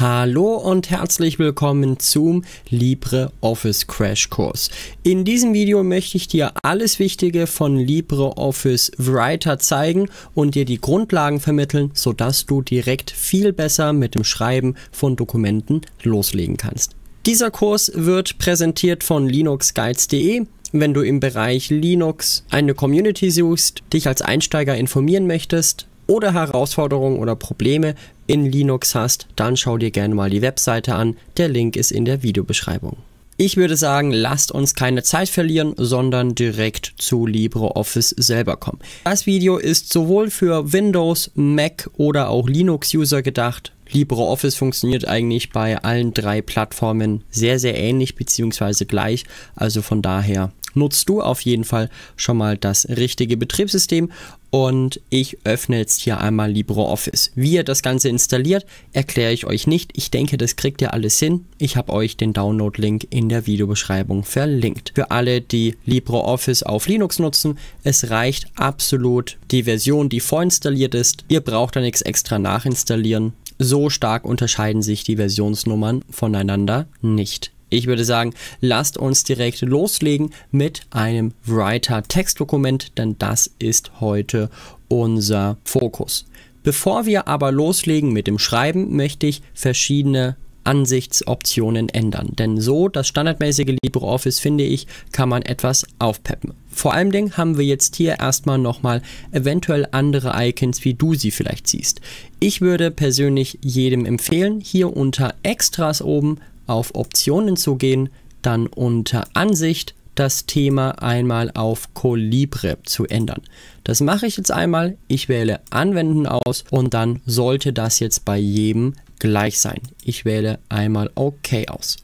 Hallo und herzlich willkommen zum LibreOffice Crash Kurs. In diesem Video möchte ich dir alles Wichtige von LibreOffice Writer zeigen und dir die Grundlagen vermitteln, sodass du direkt viel besser mit dem Schreiben von Dokumenten loslegen kannst. Dieser Kurs wird präsentiert von linuxguides.de. Wenn du im Bereich Linux eine Community suchst, dich als Einsteiger informieren möchtest, oder Herausforderungen oder Probleme in Linux hast, dann schau dir gerne mal die Webseite an. Der Link ist in der Videobeschreibung. Ich würde sagen, lasst uns keine Zeit verlieren, sondern direkt zu LibreOffice selber kommen. Das Video ist sowohl für Windows, Mac oder auch Linux-User gedacht. LibreOffice funktioniert eigentlich bei allen drei Plattformen sehr, sehr ähnlich bzw. gleich. Also von daher nutzt du auf jeden Fall schon mal das richtige Betriebssystem und ich öffne jetzt hier einmal LibreOffice. Wie ihr das Ganze installiert, erkläre ich euch nicht. Ich denke, das kriegt ihr alles hin. Ich habe euch den Download-Link in der Videobeschreibung verlinkt. Für alle, die LibreOffice auf Linux nutzen, es reicht absolut die Version, die vorinstalliert ist. Ihr braucht da nichts extra nachinstallieren. So stark unterscheiden sich die Versionsnummern voneinander nicht. Ich würde sagen, lasst uns direkt loslegen mit einem Writer-Textdokument, denn das ist heute unser Fokus. Bevor wir aber loslegen mit dem Schreiben, möchte ich verschiedene Ansichtsoptionen ändern. Denn so, das standardmäßige LibreOffice, finde ich, kann man etwas aufpeppen. Vor allem Dingen haben wir jetzt hier erstmal nochmal eventuell andere Icons, wie du sie vielleicht siehst. Ich würde persönlich jedem empfehlen, hier unter Extras oben auf Optionen zu gehen, dann unter Ansicht das Thema einmal auf Colibre zu ändern. Das mache ich jetzt einmal. Ich wähle Anwenden aus und dann sollte das jetzt bei jedem gleich sein. Ich wähle einmal OK aus.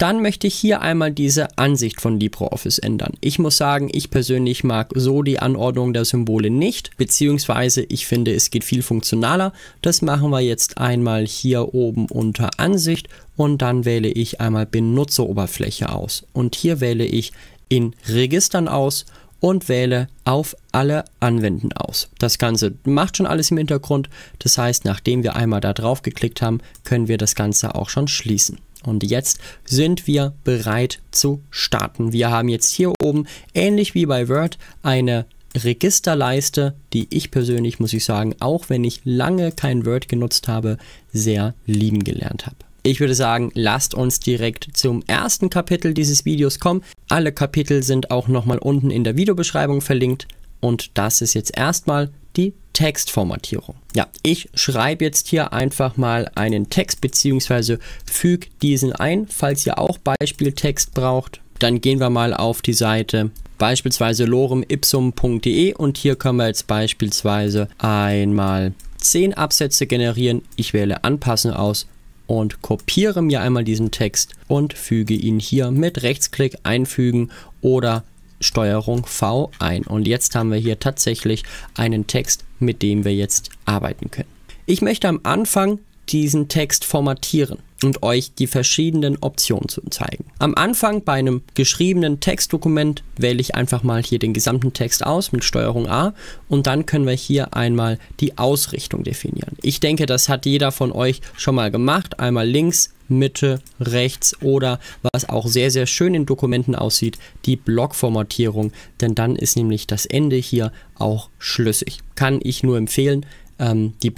Dann möchte ich hier einmal diese Ansicht von LibreOffice ändern. Ich muss sagen, ich persönlich mag so die Anordnung der Symbole nicht, beziehungsweise ich finde, es geht viel funktionaler. Das machen wir jetzt einmal hier oben unter Ansicht und dann wähle ich einmal Benutzeroberfläche aus. Und hier wähle ich in Registern aus und wähle auf alle Anwenden aus. Das Ganze macht schon alles im Hintergrund. Das heißt, nachdem wir einmal da drauf geklickt haben, können wir das Ganze auch schon schließen. Und jetzt sind wir bereit zu starten. Wir haben jetzt hier oben, ähnlich wie bei Word, eine Registerleiste, die ich persönlich, muss ich sagen, auch wenn ich lange kein Word genutzt habe, sehr lieben gelernt habe. Ich würde sagen, lasst uns direkt zum ersten Kapitel dieses Videos kommen. Alle Kapitel sind auch nochmal unten in der Videobeschreibung verlinkt. Und das ist jetzt erstmal die Textformatierung. Ja, ich schreibe jetzt hier einfach mal einen Text bzw. füge diesen ein. Falls ihr auch Beispieltext braucht, dann gehen wir mal auf die Seite beispielsweise loremipsum.de und hier können wir jetzt beispielsweise einmal 10 Absätze generieren. Ich wähle Anpassen aus und kopiere mir einmal diesen Text und füge ihn hier mit Rechtsklick einfügen oder Steuerung V ein. Und jetzt haben wir hier tatsächlich einen Text, mit dem wir jetzt arbeiten können. Ich möchte am Anfang diesen Text formatieren und euch die verschiedenen Optionen zu zeigen. Am Anfang bei einem geschriebenen Textdokument wähle ich einfach mal hier den gesamten Text aus mit Steuerung A und dann können wir hier einmal die Ausrichtung definieren. Ich denke, das hat jeder von euch schon mal gemacht. Einmal links, Mitte, rechts oder was auch sehr, sehr schön in Dokumenten aussieht, die Blockformatierung, denn dann ist nämlich das Ende hier auch schlüssig. Kann ich nur empfehlen, ähm, die,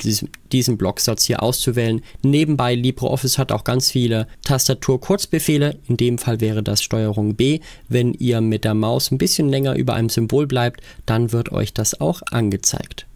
diesen Blocksatz hier auszuwählen. Nebenbei LibreOffice hat auch ganz viele Tastatur-Kurzbefehle. In dem Fall wäre das Steuerung B. Wenn ihr mit der Maus ein bisschen länger über einem Symbol bleibt, dann wird euch das auch angezeigt.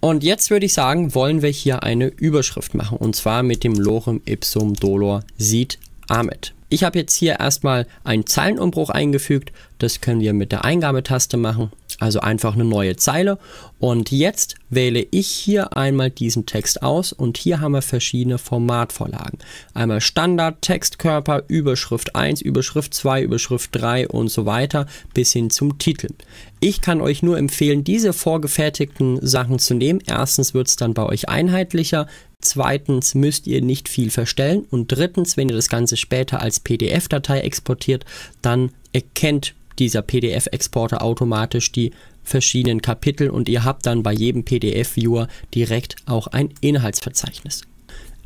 Und jetzt würde ich sagen, wollen wir hier eine Überschrift machen und zwar mit dem Lorem ipsum dolor sit amet. Ich habe jetzt hier erstmal einen Zeilenumbruch eingefügt. Das können wir mit der Eingabetaste machen. Also einfach eine neue Zeile. Und jetzt wähle ich hier einmal diesen Text aus und hier haben wir verschiedene Formatvorlagen. Einmal Standard, Textkörper, Überschrift 1, Überschrift 2, Überschrift 3 und so weiter bis hin zum Titel. Ich kann euch nur empfehlen, diese vorgefertigten Sachen zu nehmen. Erstens wird es dann bei euch einheitlicher. Zweitens müsst ihr nicht viel verstellen. Und drittens, wenn ihr das Ganze später als PDF-Datei exportiert, dann erkennt dieser PDF-Exporter automatisch die verschiedenen Kapitel und ihr habt dann bei jedem PDF-Viewer direkt auch ein Inhaltsverzeichnis.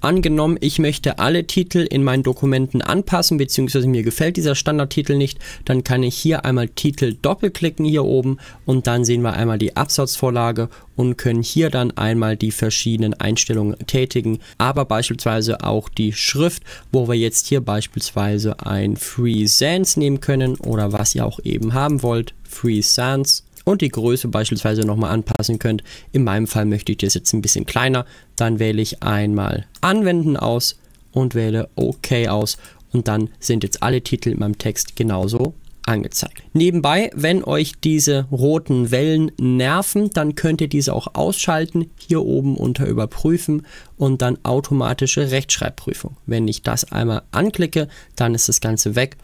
Angenommen, ich möchte alle Titel in meinen Dokumenten anpassen, beziehungsweise mir gefällt dieser Standardtitel nicht, dann kann ich hier einmal Titel doppelklicken hier oben und dann sehen wir einmal die Absatzvorlage und können hier dann einmal die verschiedenen Einstellungen tätigen, aber beispielsweise auch die Schrift, wo wir jetzt hier beispielsweise ein Free Sans nehmen können oder was ihr auch eben haben wollt, Free Sans und die Größe beispielsweise nochmal anpassen könnt. In meinem Fall möchte ich das jetzt ein bisschen kleiner. Dann wähle ich einmal Anwenden aus und wähle OK aus und dann sind jetzt alle Titel in meinem Text genauso angezeigt. Nebenbei, wenn euch diese roten Wellen nerven, dann könnt ihr diese auch ausschalten, hier oben unter Überprüfen und dann automatische Rechtschreibprüfung. Wenn ich das einmal anklicke, dann ist das Ganze weg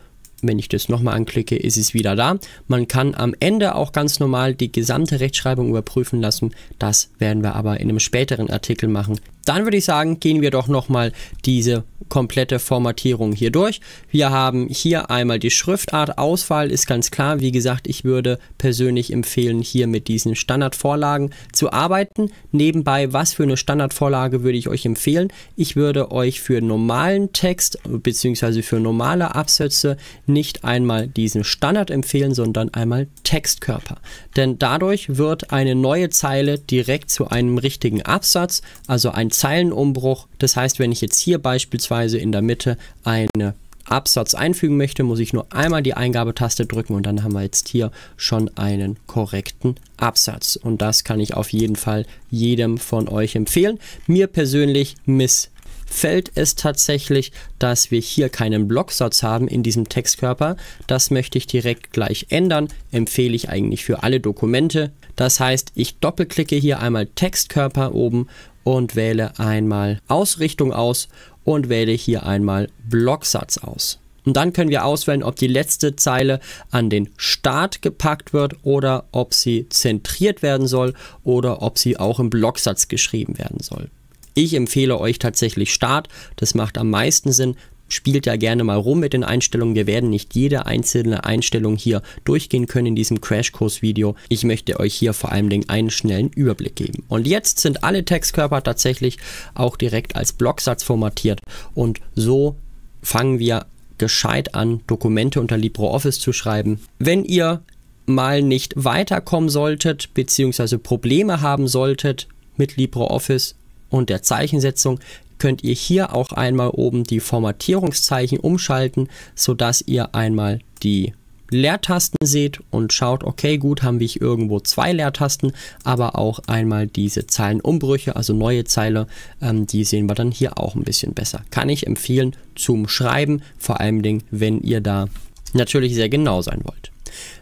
wenn ich das nochmal anklicke, ist es wieder da. Man kann am Ende auch ganz normal die gesamte Rechtschreibung überprüfen lassen. Das werden wir aber in einem späteren Artikel machen. Dann würde ich sagen, gehen wir doch nochmal diese komplette Formatierung hier durch. Wir haben hier einmal die Schriftart. Auswahl ist ganz klar. Wie gesagt, ich würde persönlich empfehlen, hier mit diesen Standardvorlagen zu arbeiten. Nebenbei, was für eine Standardvorlage würde ich euch empfehlen? Ich würde euch für normalen Text bzw. für normale Absätze nicht einmal diesen Standard empfehlen, sondern einmal Textkörper. Denn dadurch wird eine neue Zeile direkt zu einem richtigen Absatz, also ein Zeilenumbruch. Das heißt, wenn ich jetzt hier beispielsweise in der Mitte eine Absatz einfügen möchte, muss ich nur einmal die Eingabetaste drücken und dann haben wir jetzt hier schon einen korrekten Absatz. Und das kann ich auf jeden Fall jedem von euch empfehlen. Mir persönlich missfällt es tatsächlich, dass wir hier keinen Blocksatz haben in diesem Textkörper. Das möchte ich direkt gleich ändern. Empfehle ich eigentlich für alle Dokumente. Das heißt, ich doppelklicke hier einmal Textkörper oben und wähle einmal Ausrichtung aus und wähle hier einmal Blocksatz aus. Und dann können wir auswählen, ob die letzte Zeile an den Start gepackt wird oder ob sie zentriert werden soll oder ob sie auch im Blocksatz geschrieben werden soll. Ich empfehle euch tatsächlich Start, das macht am meisten Sinn, spielt ja gerne mal rum mit den Einstellungen. Wir werden nicht jede einzelne Einstellung hier durchgehen können in diesem Crashkurs-Video. Ich möchte euch hier vor allem einen schnellen Überblick geben. Und jetzt sind alle Textkörper tatsächlich auch direkt als Blocksatz formatiert und so fangen wir gescheit an, Dokumente unter LibreOffice zu schreiben. Wenn ihr mal nicht weiterkommen solltet, beziehungsweise Probleme haben solltet mit LibreOffice und der Zeichensetzung, könnt ihr hier auch einmal oben die Formatierungszeichen umschalten, sodass ihr einmal die Leertasten seht und schaut, okay, gut, haben wir irgendwo zwei Leertasten, aber auch einmal diese Zeilenumbrüche, also neue Zeile, ähm, die sehen wir dann hier auch ein bisschen besser. Kann ich empfehlen zum Schreiben, vor allem wenn ihr da natürlich sehr genau sein wollt.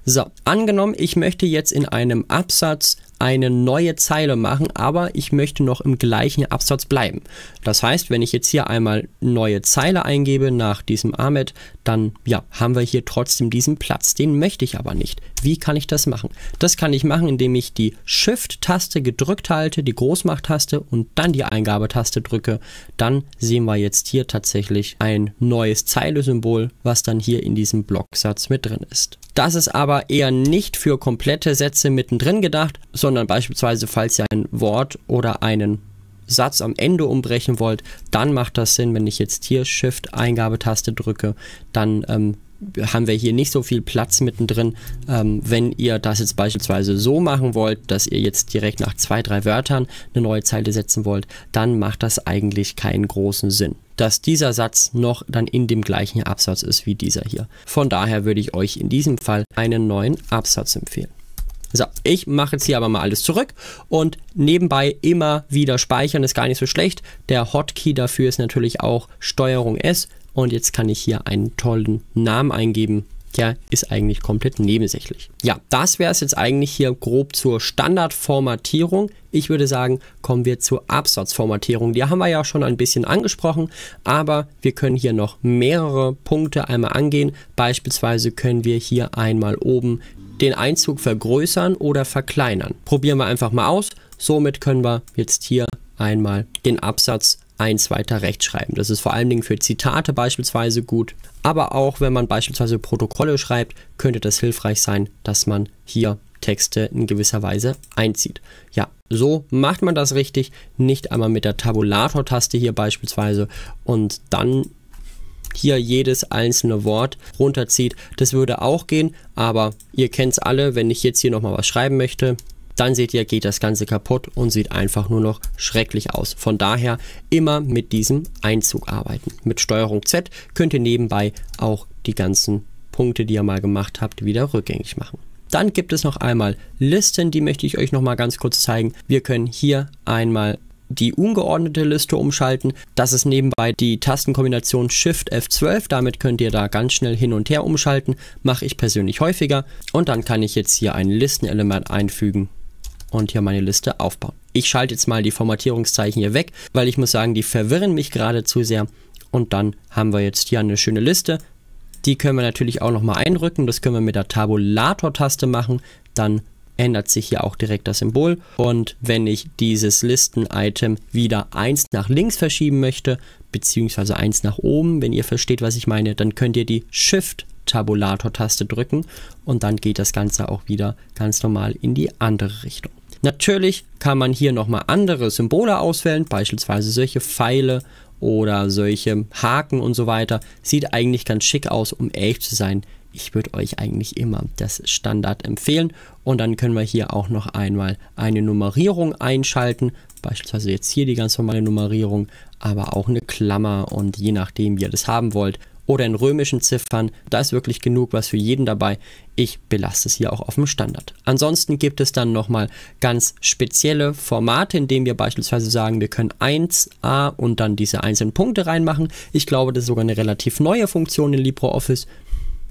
So, angenommen, ich möchte jetzt in einem Absatz eine neue Zeile machen, aber ich möchte noch im gleichen Absatz bleiben. Das heißt, wenn ich jetzt hier einmal neue Zeile eingebe nach diesem Ahmed, dann ja, haben wir hier trotzdem diesen Platz. Den möchte ich aber nicht. Wie kann ich das machen? Das kann ich machen, indem ich die Shift-Taste gedrückt halte, die Großmachttaste und dann die Eingabetaste drücke. Dann sehen wir jetzt hier tatsächlich ein neues Zeilesymbol, was dann hier in diesem Blocksatz mit drin ist. Das ist aber eher nicht für komplette Sätze mittendrin gedacht, sondern beispielsweise, falls ihr ein Wort oder einen Satz am Ende umbrechen wollt, dann macht das Sinn, wenn ich jetzt hier Shift-Eingabetaste drücke, dann ähm, haben wir hier nicht so viel Platz mittendrin. Ähm, wenn ihr das jetzt beispielsweise so machen wollt, dass ihr jetzt direkt nach zwei, drei Wörtern eine neue Zeile setzen wollt, dann macht das eigentlich keinen großen Sinn. Dass dieser Satz noch dann in dem gleichen Absatz ist wie dieser hier. Von daher würde ich euch in diesem Fall einen neuen Absatz empfehlen. So, ich mache jetzt hier aber mal alles zurück und nebenbei immer wieder speichern ist gar nicht so schlecht. Der Hotkey dafür ist natürlich auch Steuerung S und jetzt kann ich hier einen tollen Namen eingeben. Der ist eigentlich komplett nebensächlich. Ja, das wäre es jetzt eigentlich hier grob zur Standardformatierung. Ich würde sagen, kommen wir zur Absatzformatierung. Die haben wir ja schon ein bisschen angesprochen, aber wir können hier noch mehrere Punkte einmal angehen. Beispielsweise können wir hier einmal oben den Einzug vergrößern oder verkleinern. Probieren wir einfach mal aus. Somit können wir jetzt hier einmal den Absatz eins weiter rechts schreiben. Das ist vor allen Dingen für Zitate beispielsweise gut, aber auch wenn man beispielsweise Protokolle schreibt, könnte das hilfreich sein, dass man hier Texte in gewisser Weise einzieht. Ja, so macht man das richtig, nicht einmal mit der Tabulator-Taste hier beispielsweise und dann hier jedes einzelne Wort runterzieht. Das würde auch gehen, aber ihr kennt es alle, wenn ich jetzt hier nochmal was schreiben möchte, dann seht ihr, geht das Ganze kaputt und sieht einfach nur noch schrecklich aus. Von daher immer mit diesem Einzug arbeiten. Mit Steuerung Z könnt ihr nebenbei auch die ganzen Punkte, die ihr mal gemacht habt, wieder rückgängig machen. Dann gibt es noch einmal Listen, die möchte ich euch noch mal ganz kurz zeigen. Wir können hier einmal die ungeordnete Liste umschalten. Das ist nebenbei die Tastenkombination Shift F12. Damit könnt ihr da ganz schnell hin und her umschalten. Mache ich persönlich häufiger. Und dann kann ich jetzt hier ein Listenelement einfügen und hier meine Liste aufbauen. Ich schalte jetzt mal die Formatierungszeichen hier weg, weil ich muss sagen, die verwirren mich gerade zu sehr. Und dann haben wir jetzt hier eine schöne Liste. Die können wir natürlich auch nochmal einrücken. Das können wir mit der Tabulator-Taste machen. Dann ändert sich hier auch direkt das Symbol. Und wenn ich dieses Listen-Item wieder eins nach links verschieben möchte, beziehungsweise eins nach oben, wenn ihr versteht, was ich meine, dann könnt ihr die Shift-Tabulator-Taste drücken und dann geht das Ganze auch wieder ganz normal in die andere Richtung. Natürlich kann man hier nochmal andere Symbole auswählen, beispielsweise solche Pfeile oder solche Haken und so weiter. Sieht eigentlich ganz schick aus, um ehrlich zu sein. Ich würde euch eigentlich immer das Standard empfehlen. Und dann können wir hier auch noch einmal eine Nummerierung einschalten. Beispielsweise jetzt hier die ganz normale Nummerierung, aber auch eine Klammer und je nachdem, wie ihr das haben wollt oder in römischen Ziffern. Da ist wirklich genug was für jeden dabei. Ich belasse es hier auch auf dem Standard. Ansonsten gibt es dann nochmal ganz spezielle Formate, in denen wir beispielsweise sagen, wir können 1a und dann diese einzelnen Punkte reinmachen. Ich glaube, das ist sogar eine relativ neue Funktion in LibreOffice.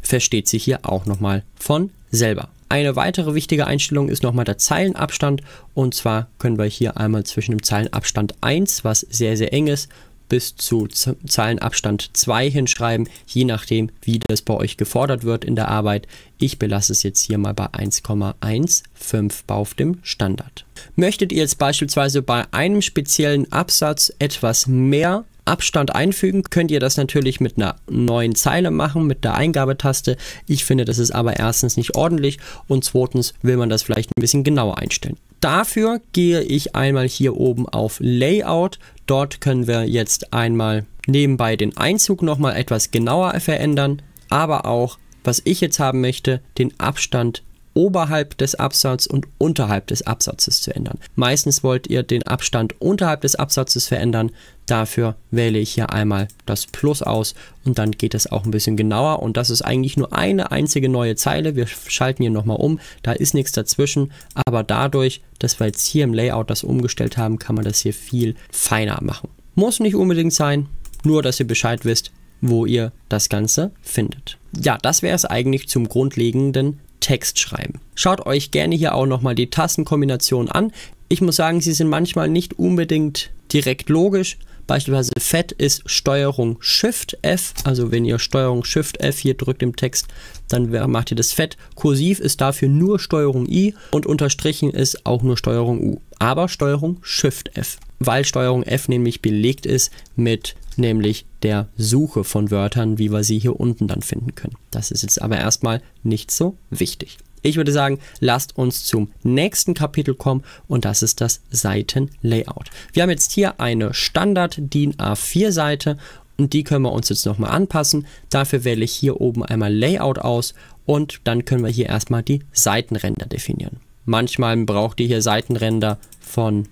Versteht sich hier auch nochmal von selber. Eine weitere wichtige Einstellung ist nochmal der Zeilenabstand und zwar können wir hier einmal zwischen dem Zeilenabstand 1, was sehr sehr eng ist, bis zu Zahlenabstand 2 hinschreiben, je nachdem, wie das bei euch gefordert wird in der Arbeit. Ich belasse es jetzt hier mal bei 1,15 auf dem Standard. Möchtet ihr jetzt beispielsweise bei einem speziellen Absatz etwas mehr Abstand einfügen, könnt ihr das natürlich mit einer neuen Zeile machen, mit der Eingabetaste. Ich finde, das ist aber erstens nicht ordentlich und zweitens will man das vielleicht ein bisschen genauer einstellen. Dafür gehe ich einmal hier oben auf Layout. Dort können wir jetzt einmal nebenbei den Einzug nochmal etwas genauer verändern, aber auch, was ich jetzt haben möchte, den Abstand oberhalb des Absatzes und unterhalb des Absatzes zu ändern. Meistens wollt ihr den Abstand unterhalb des Absatzes verändern. Dafür wähle ich hier einmal das Plus aus und dann geht es auch ein bisschen genauer und das ist eigentlich nur eine einzige neue Zeile. Wir schalten hier nochmal um, da ist nichts dazwischen, aber dadurch, dass wir jetzt hier im Layout das umgestellt haben, kann man das hier viel feiner machen. Muss nicht unbedingt sein, nur dass ihr Bescheid wisst, wo ihr das Ganze findet. Ja, das wäre es eigentlich zum grundlegenden Text schreiben. Schaut euch gerne hier auch nochmal die Tastenkombinationen an. Ich muss sagen, sie sind manchmal nicht unbedingt direkt logisch. Beispielsweise Fett ist Steuerung Shift F. Also wenn ihr Steuerung Shift F hier drückt im Text, dann macht ihr das Fett. Kursiv ist dafür nur Steuerung I und unterstrichen ist auch nur Steuerung U. Aber Steuerung Shift F. Weil Steuerung F nämlich belegt ist mit nämlich der Suche von Wörtern, wie wir sie hier unten dann finden können. Das ist jetzt aber erstmal nicht so wichtig. Ich würde sagen, lasst uns zum nächsten Kapitel kommen und das ist das Seitenlayout. Wir haben jetzt hier eine Standard DIN A4 Seite und die können wir uns jetzt nochmal anpassen. Dafür wähle ich hier oben einmal Layout aus und dann können wir hier erstmal die Seitenränder definieren. Manchmal braucht ihr hier Seitenränder von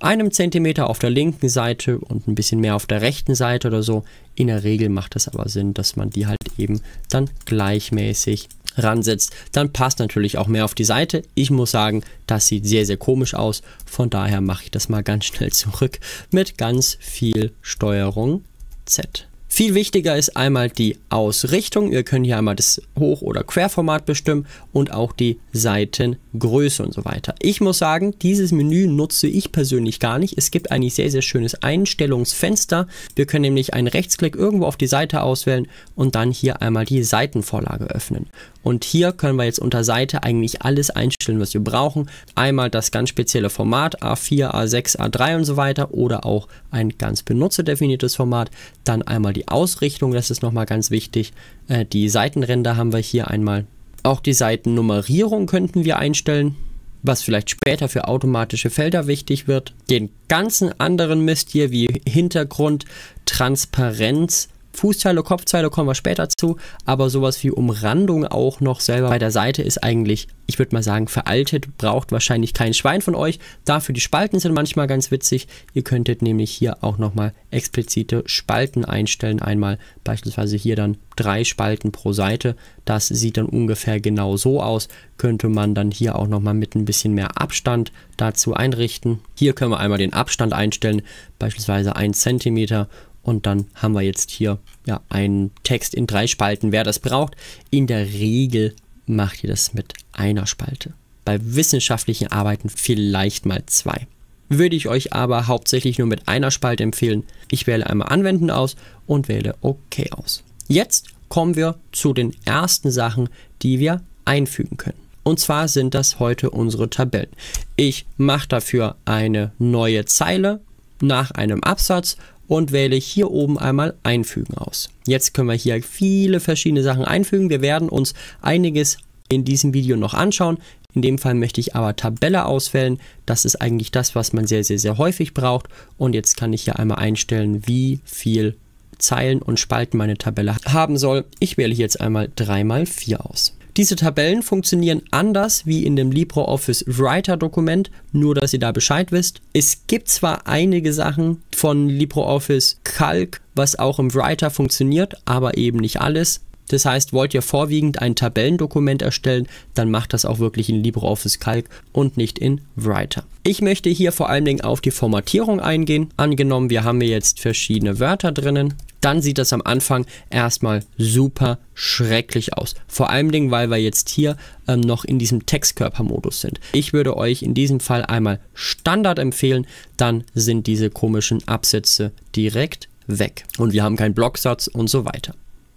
einem Zentimeter auf der linken Seite und ein bisschen mehr auf der rechten Seite oder so. In der Regel macht es aber Sinn, dass man die halt eben dann gleichmäßig ransetzt. Dann passt natürlich auch mehr auf die Seite. Ich muss sagen, das sieht sehr, sehr komisch aus. Von daher mache ich das mal ganz schnell zurück mit ganz viel Steuerung Z. Viel wichtiger ist einmal die Ausrichtung. Wir können hier einmal das Hoch- oder Querformat bestimmen und auch die Seitengröße und so weiter. Ich muss sagen, dieses Menü nutze ich persönlich gar nicht. Es gibt eigentlich sehr, sehr schönes Einstellungsfenster. Wir können nämlich einen Rechtsklick irgendwo auf die Seite auswählen und dann hier einmal die Seitenvorlage öffnen. Und hier können wir jetzt unter Seite eigentlich alles einstellen, was wir brauchen. Einmal das ganz spezielle Format A4, A6, A3 und so weiter oder auch ein ganz benutzerdefiniertes Format. Dann einmal die Ausrichtung, das ist nochmal ganz wichtig. Äh, die Seitenränder haben wir hier einmal Auch die Seitennummerierung könnten wir einstellen, was vielleicht später für automatische Felder wichtig wird. Den ganzen anderen Mist hier wie Hintergrund, Transparenz, Fußzeile, Kopfzeile kommen wir später zu, aber sowas wie Umrandung auch noch selber bei der Seite ist eigentlich, ich würde mal sagen, veraltet, braucht wahrscheinlich kein Schwein von euch. Dafür die Spalten sind manchmal ganz witzig. Ihr könntet nämlich hier auch nochmal explizite Spalten einstellen. Einmal beispielsweise hier dann drei Spalten pro Seite. Das sieht dann ungefähr genau so aus. Könnte man dann hier auch nochmal mit ein bisschen mehr Abstand dazu einrichten. Hier können wir einmal den Abstand einstellen, beispielsweise 1 cm und dann haben wir jetzt hier ja, einen Text in drei Spalten. Wer das braucht, in der Regel macht ihr das mit einer Spalte. Bei wissenschaftlichen Arbeiten vielleicht mal zwei. Würde ich euch aber hauptsächlich nur mit einer Spalte empfehlen. Ich wähle einmal Anwenden aus und wähle OK aus. Jetzt kommen wir zu den ersten Sachen, die wir einfügen können. Und zwar sind das heute unsere Tabellen. Ich mache dafür eine neue Zeile nach einem Absatz und wähle hier oben einmal Einfügen aus. Jetzt können wir hier viele verschiedene Sachen einfügen. Wir werden uns einiges in diesem Video noch anschauen. In dem Fall möchte ich aber Tabelle auswählen. Das ist eigentlich das, was man sehr, sehr, sehr häufig braucht. Und jetzt kann ich hier einmal einstellen, wie viel Zeilen und Spalten meine Tabelle haben soll. Ich wähle jetzt einmal 3x4 aus. Diese Tabellen funktionieren anders wie in dem LibreOffice Writer Dokument, nur dass ihr da Bescheid wisst. Es gibt zwar einige Sachen von LibreOffice Calc, was auch im Writer funktioniert, aber eben nicht alles. Das heißt, wollt ihr vorwiegend ein Tabellendokument erstellen, dann macht das auch wirklich in LibreOffice Calc und nicht in Writer. Ich möchte hier vor allen Dingen auf die Formatierung eingehen. Angenommen, wir haben hier jetzt verschiedene Wörter drinnen dann sieht das am Anfang erstmal super schrecklich aus. Vor allem, Dingen, weil wir jetzt hier ähm, noch in diesem Textkörpermodus sind. Ich würde euch in diesem Fall einmal Standard empfehlen, dann sind diese komischen Absätze direkt weg. Und wir haben keinen Blocksatz und so weiter.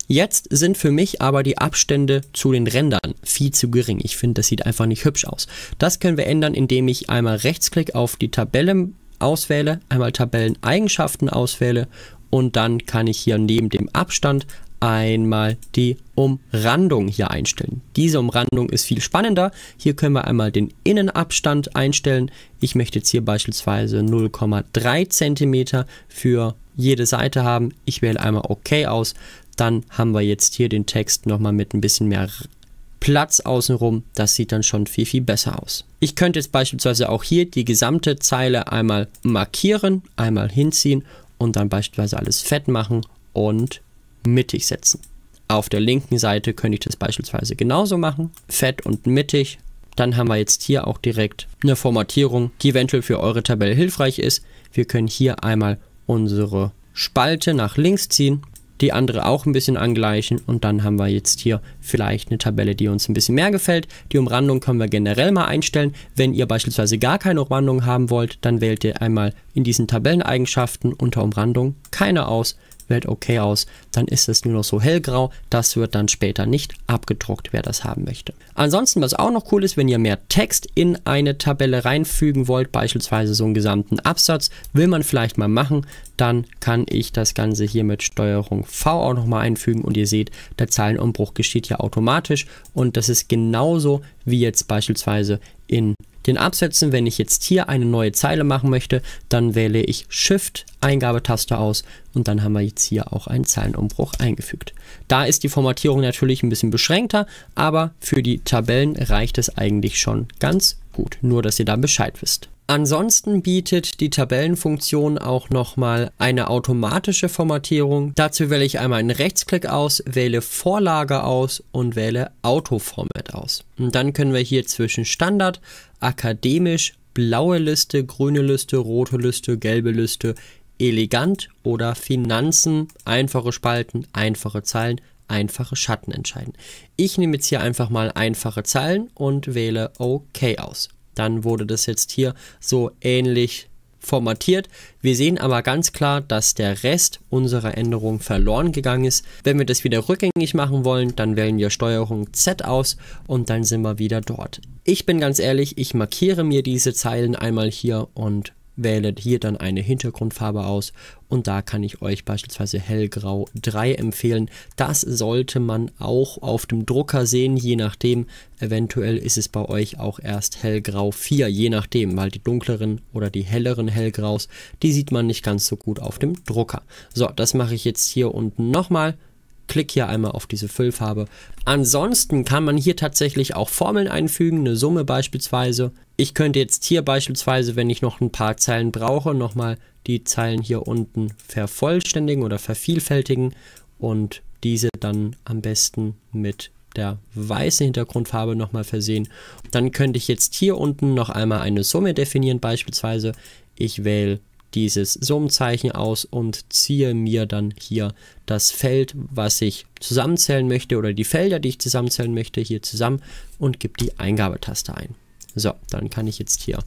Jetzt sind für mich aber die Abstände zu den Rändern viel zu gering. Ich finde, das sieht einfach nicht hübsch aus. Das können wir ändern, indem ich einmal Rechtsklick auf die Tabelle auswähle, einmal Tabelleneigenschaften auswähle und dann kann ich hier neben dem Abstand einmal die Umrandung hier einstellen. Diese Umrandung ist viel spannender. Hier können wir einmal den Innenabstand einstellen. Ich möchte jetzt hier beispielsweise 0,3 cm für jede Seite haben. Ich wähle einmal OK aus. Dann haben wir jetzt hier den Text nochmal mit ein bisschen mehr Platz außenrum. Das sieht dann schon viel, viel besser aus. Ich könnte jetzt beispielsweise auch hier die gesamte Zeile einmal markieren, einmal hinziehen und dann beispielsweise alles fett machen und mittig setzen. Auf der linken Seite könnte ich das beispielsweise genauso machen, fett und mittig. Dann haben wir jetzt hier auch direkt eine Formatierung, die eventuell für eure Tabelle hilfreich ist. Wir können hier einmal unsere Spalte nach links ziehen, die andere auch ein bisschen angleichen und dann haben wir jetzt hier vielleicht eine Tabelle, die uns ein bisschen mehr gefällt. Die Umrandung können wir generell mal einstellen. Wenn ihr beispielsweise gar keine Umrandung haben wollt, dann wählt ihr einmal in diesen Tabelleneigenschaften unter Umrandung keine aus wählt OK aus, dann ist es nur noch so hellgrau. Das wird dann später nicht abgedruckt, wer das haben möchte. Ansonsten, was auch noch cool ist, wenn ihr mehr Text in eine Tabelle reinfügen wollt, beispielsweise so einen gesamten Absatz, will man vielleicht mal machen, dann kann ich das Ganze hier mit Steuerung V auch nochmal einfügen und ihr seht, der Zeilenumbruch geschieht ja automatisch und das ist genauso wie jetzt beispielsweise in den Absätzen, wenn ich jetzt hier eine neue Zeile machen möchte, dann wähle ich Shift, Eingabetaste aus und dann haben wir jetzt hier auch einen Zeilenumbruch eingefügt. Da ist die Formatierung natürlich ein bisschen beschränkter, aber für die Tabellen reicht es eigentlich schon ganz gut, nur dass ihr da Bescheid wisst. Ansonsten bietet die Tabellenfunktion auch nochmal eine automatische Formatierung. Dazu wähle ich einmal einen Rechtsklick aus, wähle Vorlage aus und wähle Autoformat aus. Und dann können wir hier zwischen Standard, akademisch, blaue Liste, grüne Liste, rote Liste, gelbe Liste, elegant oder Finanzen, einfache Spalten, einfache Zeilen, einfache Schatten entscheiden. Ich nehme jetzt hier einfach mal einfache Zeilen und wähle OK aus. Dann wurde das jetzt hier so ähnlich formatiert. Wir sehen aber ganz klar, dass der Rest unserer Änderung verloren gegangen ist. Wenn wir das wieder rückgängig machen wollen, dann wählen wir Steuerung Z aus und dann sind wir wieder dort. Ich bin ganz ehrlich, ich markiere mir diese Zeilen einmal hier und wähle hier dann eine Hintergrundfarbe aus und da kann ich euch beispielsweise hellgrau 3 empfehlen. Das sollte man auch auf dem Drucker sehen, je nachdem. Eventuell ist es bei euch auch erst hellgrau 4, je nachdem, weil die dunkleren oder die helleren hellgraus, die sieht man nicht ganz so gut auf dem Drucker. So, das mache ich jetzt hier unten nochmal. Klick hier einmal auf diese Füllfarbe. Ansonsten kann man hier tatsächlich auch Formeln einfügen, eine Summe beispielsweise. Ich könnte jetzt hier beispielsweise, wenn ich noch ein paar Zeilen brauche, nochmal die Zeilen hier unten vervollständigen oder vervielfältigen und diese dann am besten mit der weißen Hintergrundfarbe nochmal versehen. Dann könnte ich jetzt hier unten noch einmal eine Summe definieren, beispielsweise ich wähle dieses Summzeichen aus und ziehe mir dann hier das Feld, was ich zusammenzählen möchte oder die Felder, die ich zusammenzählen möchte, hier zusammen und gebe die Eingabetaste ein. So, dann kann ich jetzt hier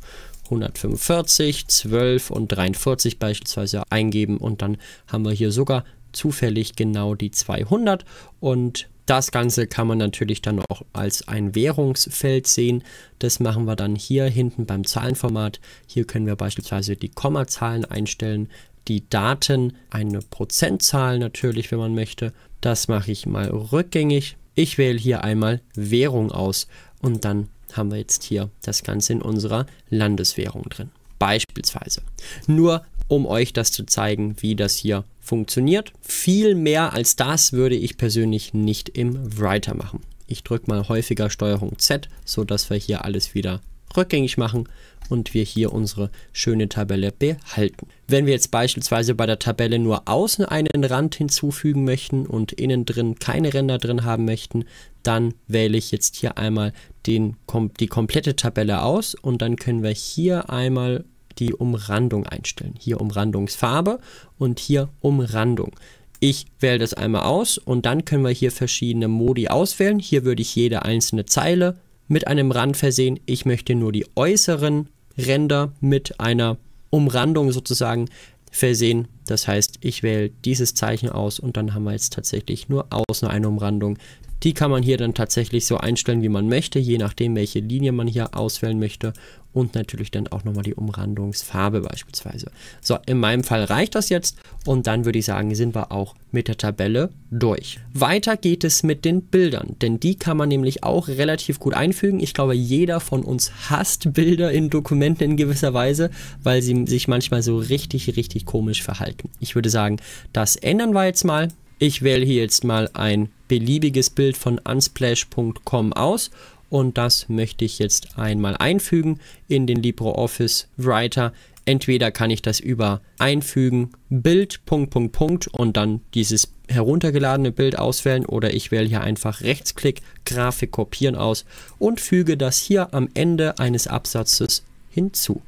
145, 12 und 43 beispielsweise eingeben und dann haben wir hier sogar zufällig genau die 200 und das Ganze kann man natürlich dann auch als ein Währungsfeld sehen. Das machen wir dann hier hinten beim Zahlenformat. Hier können wir beispielsweise die Kommazahlen einstellen, die Daten, eine Prozentzahl natürlich, wenn man möchte. Das mache ich mal rückgängig. Ich wähle hier einmal Währung aus und dann haben wir jetzt hier das Ganze in unserer Landeswährung drin. Beispielsweise. Nur um euch das zu zeigen, wie das hier funktioniert. Viel mehr als das würde ich persönlich nicht im Writer machen. Ich drücke mal häufiger Steuerung Z, so dass wir hier alles wieder rückgängig machen und wir hier unsere schöne Tabelle behalten. Wenn wir jetzt beispielsweise bei der Tabelle nur außen einen Rand hinzufügen möchten und innen drin keine Ränder drin haben möchten, dann wähle ich jetzt hier einmal den, die komplette Tabelle aus und dann können wir hier einmal die Umrandung einstellen. Hier Umrandungsfarbe und hier Umrandung. Ich wähle das einmal aus und dann können wir hier verschiedene Modi auswählen. Hier würde ich jede einzelne Zeile mit einem Rand versehen. Ich möchte nur die äußeren Ränder mit einer Umrandung sozusagen versehen. Das heißt, ich wähle dieses Zeichen aus und dann haben wir jetzt tatsächlich nur außen eine Umrandung. Die kann man hier dann tatsächlich so einstellen, wie man möchte, je nachdem, welche Linie man hier auswählen möchte und natürlich dann auch nochmal die Umrandungsfarbe beispielsweise. So, in meinem Fall reicht das jetzt und dann würde ich sagen, sind wir auch mit der Tabelle durch. Weiter geht es mit den Bildern, denn die kann man nämlich auch relativ gut einfügen. Ich glaube, jeder von uns hasst Bilder in Dokumenten in gewisser Weise, weil sie sich manchmal so richtig, richtig komisch verhalten. Ich würde sagen, das ändern wir jetzt mal. Ich wähle hier jetzt mal ein beliebiges Bild von unsplash.com aus und das möchte ich jetzt einmal einfügen in den LibreOffice Writer. Entweder kann ich das über einfügen, Bild, Punkt, Punkt, Punkt und dann dieses heruntergeladene Bild auswählen oder ich wähle hier einfach Rechtsklick, Grafik kopieren aus und füge das hier am Ende eines Absatzes hinzu.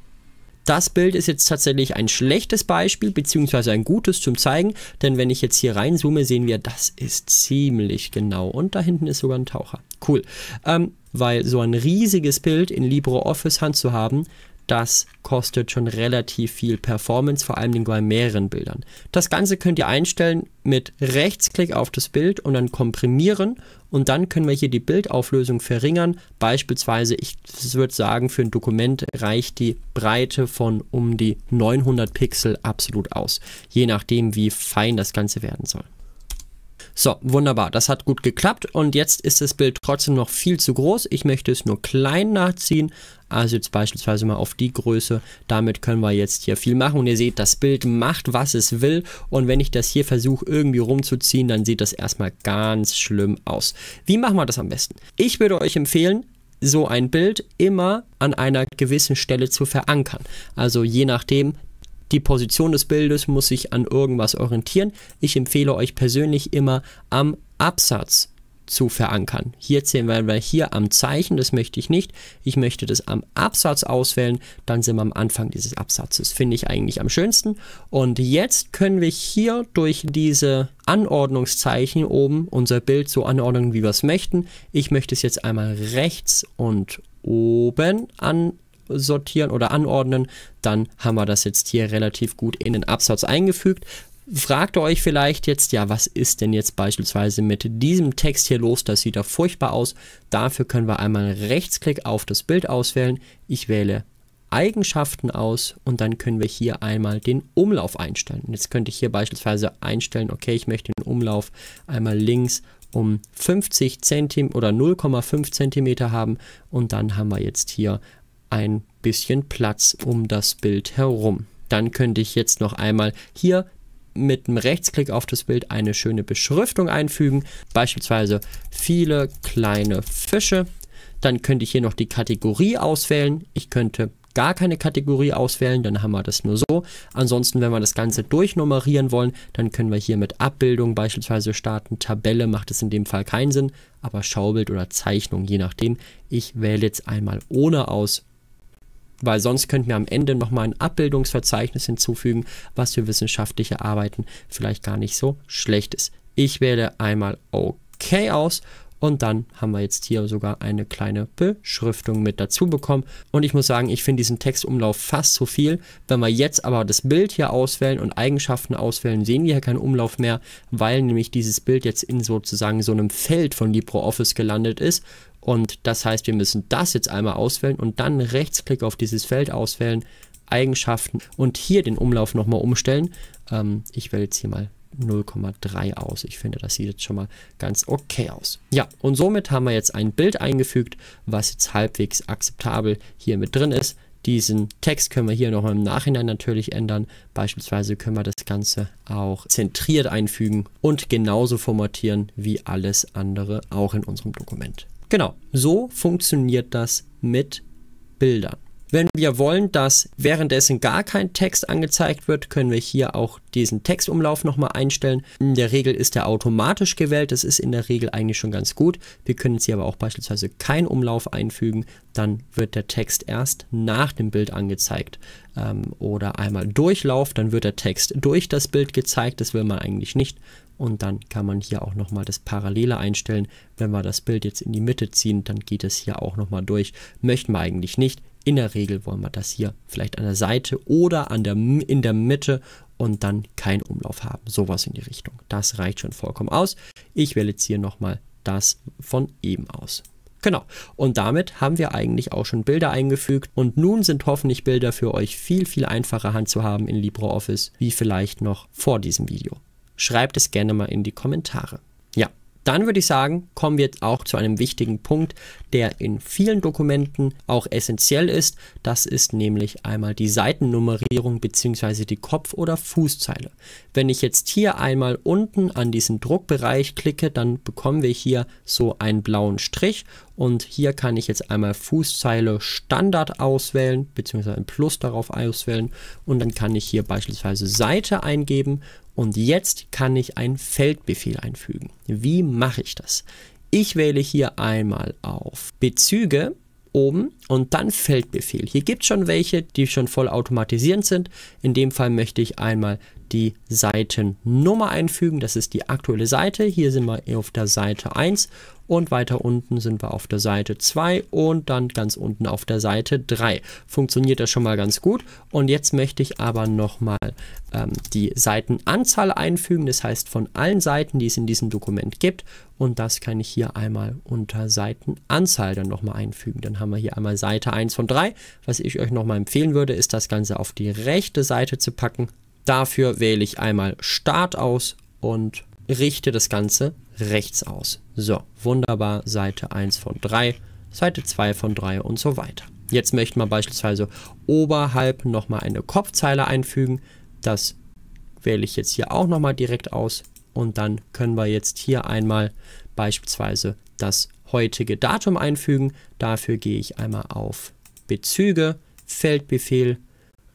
Das Bild ist jetzt tatsächlich ein schlechtes Beispiel, beziehungsweise ein gutes zum Zeigen, denn wenn ich jetzt hier reinzoome, sehen wir, das ist ziemlich genau. Und da hinten ist sogar ein Taucher. Cool. Ähm, weil so ein riesiges Bild in LibreOffice Hand zu haben, das kostet schon relativ viel Performance, vor allem bei mehreren Bildern. Das Ganze könnt ihr einstellen mit Rechtsklick auf das Bild und dann komprimieren und dann können wir hier die Bildauflösung verringern. Beispielsweise, ich würde sagen, für ein Dokument reicht die Breite von um die 900 Pixel absolut aus, je nachdem wie fein das Ganze werden soll. So, wunderbar, das hat gut geklappt und jetzt ist das Bild trotzdem noch viel zu groß. Ich möchte es nur klein nachziehen, also jetzt beispielsweise mal auf die Größe. Damit können wir jetzt hier viel machen und ihr seht, das Bild macht, was es will und wenn ich das hier versuche irgendwie rumzuziehen, dann sieht das erstmal ganz schlimm aus. Wie machen wir das am besten? Ich würde euch empfehlen, so ein Bild immer an einer gewissen Stelle zu verankern. Also je nachdem, die Position des Bildes muss sich an irgendwas orientieren. Ich empfehle euch persönlich immer am Absatz zu verankern. Hier sehen wir hier am Zeichen, das möchte ich nicht. Ich möchte das am Absatz auswählen, dann sind wir am Anfang dieses Absatzes. Finde ich eigentlich am schönsten. Und jetzt können wir hier durch diese Anordnungszeichen oben unser Bild so anordnen, wie wir es möchten. Ich möchte es jetzt einmal rechts und oben an sortieren oder anordnen, dann haben wir das jetzt hier relativ gut in den Absatz eingefügt. Fragt ihr euch vielleicht jetzt, ja, was ist denn jetzt beispielsweise mit diesem Text hier los? Das sieht ja furchtbar aus. Dafür können wir einmal Rechtsklick auf das Bild auswählen. Ich wähle Eigenschaften aus und dann können wir hier einmal den Umlauf einstellen. Jetzt könnte ich hier beispielsweise einstellen, okay, ich möchte den Umlauf einmal links um 50 cm oder 0,5 cm haben und dann haben wir jetzt hier ein bisschen Platz um das Bild herum. Dann könnte ich jetzt noch einmal hier mit einem Rechtsklick auf das Bild eine schöne Beschriftung einfügen, beispielsweise viele kleine Fische. Dann könnte ich hier noch die Kategorie auswählen. Ich könnte gar keine Kategorie auswählen, dann haben wir das nur so. Ansonsten, wenn wir das Ganze durchnummerieren wollen, dann können wir hier mit Abbildung beispielsweise starten. Tabelle macht es in dem Fall keinen Sinn, aber Schaubild oder Zeichnung, je nachdem. Ich wähle jetzt einmal ohne aus weil sonst könnten wir am Ende nochmal ein Abbildungsverzeichnis hinzufügen, was für wissenschaftliche Arbeiten vielleicht gar nicht so schlecht ist. Ich wähle einmal OK aus und dann haben wir jetzt hier sogar eine kleine Beschriftung mit dazu bekommen. Und ich muss sagen, ich finde diesen Textumlauf fast zu viel. Wenn wir jetzt aber das Bild hier auswählen und Eigenschaften auswählen, sehen wir hier keinen Umlauf mehr, weil nämlich dieses Bild jetzt in sozusagen so einem Feld von LibreOffice gelandet ist. Und das heißt, wir müssen das jetzt einmal auswählen und dann Rechtsklick auf dieses Feld auswählen, Eigenschaften und hier den Umlauf nochmal umstellen. Ähm, ich wähle jetzt hier mal 0,3 aus. Ich finde, das sieht jetzt schon mal ganz okay aus. Ja, und somit haben wir jetzt ein Bild eingefügt, was jetzt halbwegs akzeptabel hier mit drin ist. Diesen Text können wir hier noch im Nachhinein natürlich ändern. Beispielsweise können wir das Ganze auch zentriert einfügen und genauso formatieren wie alles andere auch in unserem Dokument. Genau, so funktioniert das mit Bildern. Wenn wir wollen, dass währenddessen gar kein Text angezeigt wird, können wir hier auch diesen Textumlauf nochmal einstellen. In der Regel ist er automatisch gewählt. Das ist in der Regel eigentlich schon ganz gut. Wir können jetzt hier aber auch beispielsweise keinen Umlauf einfügen. Dann wird der Text erst nach dem Bild angezeigt. Ähm, oder einmal Durchlauf, dann wird der Text durch das Bild gezeigt. Das will man eigentlich nicht. Und dann kann man hier auch nochmal das Parallele einstellen. Wenn wir das Bild jetzt in die Mitte ziehen, dann geht es hier auch nochmal durch. Möchten wir eigentlich nicht. In der Regel wollen wir das hier vielleicht an der Seite oder an der, in der Mitte und dann keinen Umlauf haben. Sowas in die Richtung. Das reicht schon vollkommen aus. Ich wähle jetzt hier nochmal das von eben aus. Genau. Und damit haben wir eigentlich auch schon Bilder eingefügt. Und nun sind hoffentlich Bilder für euch viel, viel einfacher Hand zu haben in LibreOffice, wie vielleicht noch vor diesem Video. Schreibt es gerne mal in die Kommentare. Ja, dann würde ich sagen, kommen wir jetzt auch zu einem wichtigen Punkt, der in vielen Dokumenten auch essentiell ist. Das ist nämlich einmal die Seitennummerierung bzw. die Kopf- oder Fußzeile. Wenn ich jetzt hier einmal unten an diesen Druckbereich klicke, dann bekommen wir hier so einen blauen Strich und hier kann ich jetzt einmal Fußzeile Standard auswählen bzw. ein Plus darauf auswählen und dann kann ich hier beispielsweise Seite eingeben und jetzt kann ich einen Feldbefehl einfügen. Wie mache ich das? Ich wähle hier einmal auf Bezüge oben und dann Feldbefehl. Hier gibt es schon welche, die schon voll automatisierend sind. In dem Fall möchte ich einmal die Seitennummer einfügen. Das ist die aktuelle Seite. Hier sind wir auf der Seite 1 und weiter unten sind wir auf der Seite 2 und dann ganz unten auf der Seite 3. Funktioniert das schon mal ganz gut und jetzt möchte ich aber nochmal ähm, die Seitenanzahl einfügen, das heißt von allen Seiten, die es in diesem Dokument gibt und das kann ich hier einmal unter Seitenanzahl dann nochmal einfügen. Dann haben wir hier einmal Seite 1 von 3. Was ich euch nochmal empfehlen würde, ist das Ganze auf die rechte Seite zu packen. Dafür wähle ich einmal Start aus und richte das Ganze rechts aus. So, wunderbar, Seite 1 von 3, Seite 2 von 3 und so weiter. Jetzt möchten wir beispielsweise oberhalb nochmal eine Kopfzeile einfügen. Das wähle ich jetzt hier auch nochmal direkt aus und dann können wir jetzt hier einmal beispielsweise das heutige Datum einfügen. Dafür gehe ich einmal auf Bezüge, Feldbefehl,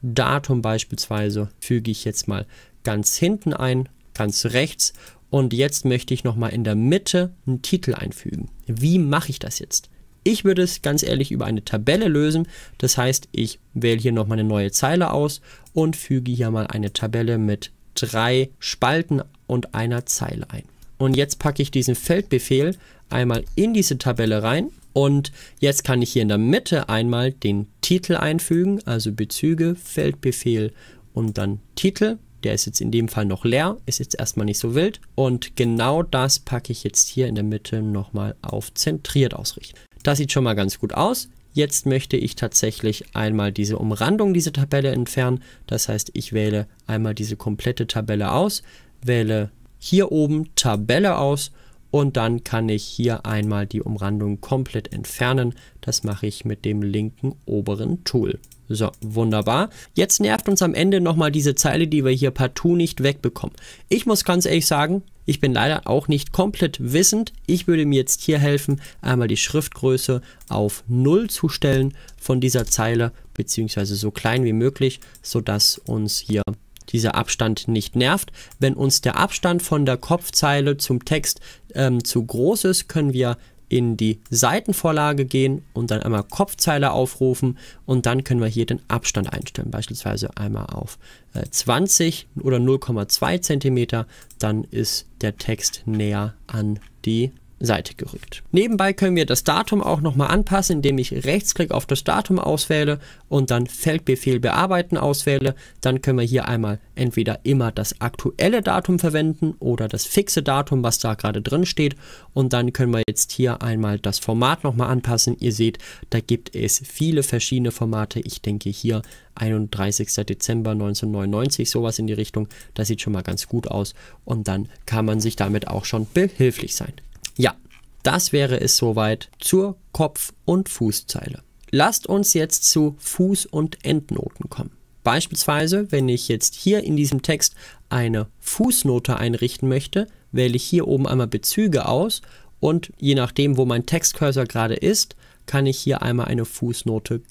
Datum beispielsweise füge ich jetzt mal ganz hinten ein, ganz rechts und jetzt möchte ich nochmal in der Mitte einen Titel einfügen. Wie mache ich das jetzt? Ich würde es ganz ehrlich über eine Tabelle lösen. Das heißt, ich wähle hier nochmal eine neue Zeile aus und füge hier mal eine Tabelle mit drei Spalten und einer Zeile ein. Und jetzt packe ich diesen Feldbefehl einmal in diese Tabelle rein. Und jetzt kann ich hier in der Mitte einmal den Titel einfügen, also Bezüge, Feldbefehl und dann Titel. Der ist jetzt in dem Fall noch leer, ist jetzt erstmal nicht so wild. Und genau das packe ich jetzt hier in der Mitte nochmal auf zentriert ausrichten. Das sieht schon mal ganz gut aus. Jetzt möchte ich tatsächlich einmal diese Umrandung dieser Tabelle entfernen. Das heißt, ich wähle einmal diese komplette Tabelle aus, wähle hier oben Tabelle aus und dann kann ich hier einmal die Umrandung komplett entfernen. Das mache ich mit dem linken oberen Tool. So, wunderbar. Jetzt nervt uns am Ende nochmal diese Zeile, die wir hier partout nicht wegbekommen. Ich muss ganz ehrlich sagen, ich bin leider auch nicht komplett wissend. Ich würde mir jetzt hier helfen, einmal die Schriftgröße auf 0 zu stellen von dieser Zeile, beziehungsweise so klein wie möglich, sodass uns hier dieser Abstand nicht nervt. Wenn uns der Abstand von der Kopfzeile zum Text ähm, zu groß ist, können wir in die Seitenvorlage gehen und dann einmal Kopfzeile aufrufen und dann können wir hier den Abstand einstellen, beispielsweise einmal auf äh, 20 oder 0,2 cm, dann ist der Text näher an die Seite gerückt. Nebenbei können wir das Datum auch nochmal anpassen, indem ich Rechtsklick auf das Datum auswähle und dann Feldbefehl bearbeiten auswähle. Dann können wir hier einmal entweder immer das aktuelle Datum verwenden oder das fixe Datum, was da gerade drin steht. Und dann können wir jetzt hier einmal das Format nochmal anpassen. Ihr seht, da gibt es viele verschiedene Formate. Ich denke hier 31. Dezember 1999, sowas in die Richtung. Das sieht schon mal ganz gut aus. Und dann kann man sich damit auch schon behilflich sein. Ja, das wäre es soweit zur Kopf- und Fußzeile. Lasst uns jetzt zu Fuß- und Endnoten kommen. Beispielsweise, wenn ich jetzt hier in diesem Text eine Fußnote einrichten möchte, wähle ich hier oben einmal Bezüge aus und je nachdem, wo mein Textcursor gerade ist, kann ich hier einmal eine Fußnote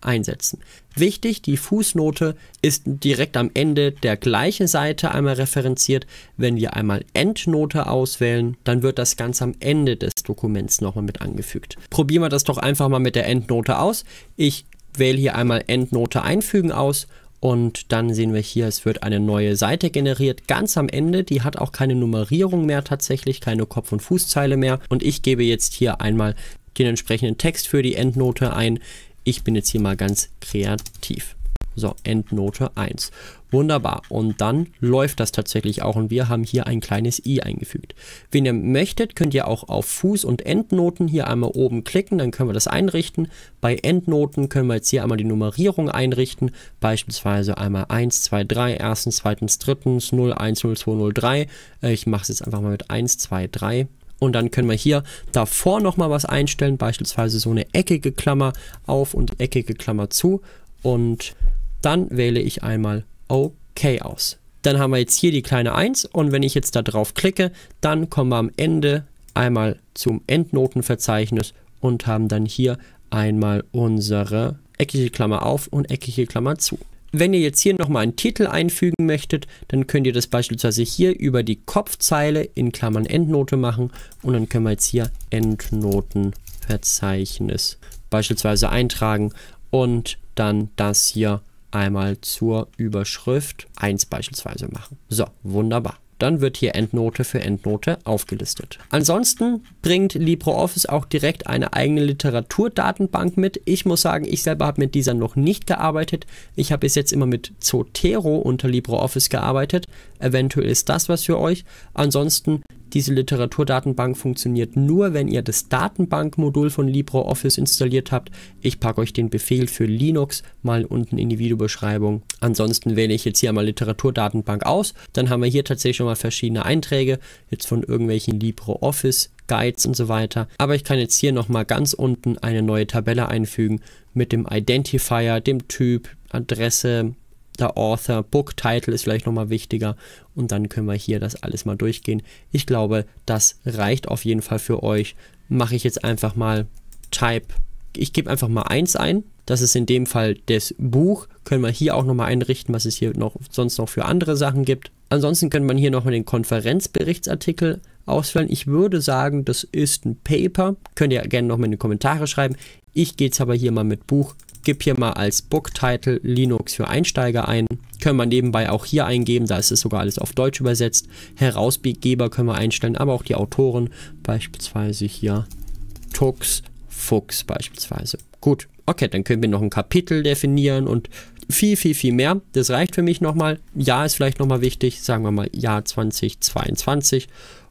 einsetzen. Wichtig, die Fußnote ist direkt am Ende der gleichen Seite einmal referenziert. Wenn wir einmal Endnote auswählen, dann wird das ganz am Ende des Dokuments nochmal mit angefügt. Probieren wir das doch einfach mal mit der Endnote aus. Ich wähle hier einmal Endnote einfügen aus und dann sehen wir hier, es wird eine neue Seite generiert, ganz am Ende. Die hat auch keine Nummerierung mehr tatsächlich, keine Kopf- und Fußzeile mehr. Und ich gebe jetzt hier einmal den entsprechenden Text für die Endnote ein. Ich bin jetzt hier mal ganz kreativ. So, Endnote 1. Wunderbar. Und dann läuft das tatsächlich auch und wir haben hier ein kleines i eingefügt. Wenn ihr möchtet, könnt ihr auch auf Fuß- und Endnoten hier einmal oben klicken, dann können wir das einrichten. Bei Endnoten können wir jetzt hier einmal die Nummerierung einrichten, beispielsweise einmal 1, 2, 3, erstens, zweitens, drittens, 0, 1, 0, 2, 0, 3. Ich mache es jetzt einfach mal mit 1, 2, 3. Und dann können wir hier davor nochmal was einstellen, beispielsweise so eine eckige Klammer auf und eckige Klammer zu. Und dann wähle ich einmal OK aus. Dann haben wir jetzt hier die kleine 1 und wenn ich jetzt da drauf klicke, dann kommen wir am Ende einmal zum Endnotenverzeichnis und haben dann hier einmal unsere eckige Klammer auf und eckige Klammer zu. Wenn ihr jetzt hier nochmal einen Titel einfügen möchtet, dann könnt ihr das beispielsweise hier über die Kopfzeile in Klammern Endnote machen und dann können wir jetzt hier Endnotenverzeichnis beispielsweise eintragen und dann das hier einmal zur Überschrift 1 beispielsweise machen. So, wunderbar dann wird hier Endnote für Endnote aufgelistet. Ansonsten bringt LibreOffice auch direkt eine eigene Literaturdatenbank mit. Ich muss sagen, ich selber habe mit dieser noch nicht gearbeitet. Ich habe bis jetzt immer mit Zotero unter LibreOffice gearbeitet. Eventuell ist das was für euch. Ansonsten diese Literaturdatenbank funktioniert nur, wenn ihr das Datenbankmodul von LibreOffice installiert habt. Ich packe euch den Befehl für Linux mal unten in die Videobeschreibung. Ansonsten wähle ich jetzt hier mal Literaturdatenbank aus. Dann haben wir hier tatsächlich schon mal verschiedene Einträge, jetzt von irgendwelchen LibreOffice Guides und so weiter. Aber ich kann jetzt hier nochmal ganz unten eine neue Tabelle einfügen mit dem Identifier, dem Typ, Adresse, der Author, Book Title ist vielleicht nochmal wichtiger und dann können wir hier das alles mal durchgehen. Ich glaube, das reicht auf jeden Fall für euch. Mache ich jetzt einfach mal Type, ich gebe einfach mal 1 ein. Das ist in dem Fall das Buch. Können wir hier auch nochmal einrichten, was es hier noch sonst noch für andere Sachen gibt. Ansonsten könnte man hier nochmal den Konferenzberichtsartikel auswählen. Ich würde sagen, das ist ein Paper. Könnt ihr gerne nochmal in die Kommentare schreiben. Ich gehe jetzt aber hier mal mit Buch gebe hier mal als Book-Title Linux für Einsteiger ein. Können wir nebenbei auch hier eingeben, da ist es sogar alles auf Deutsch übersetzt. Herausgeber können wir einstellen, aber auch die Autoren, beispielsweise hier Tux Fuchs beispielsweise. Gut, okay, dann können wir noch ein Kapitel definieren und viel, viel, viel mehr. Das reicht für mich nochmal. Jahr ist vielleicht nochmal wichtig, sagen wir mal Jahr 2022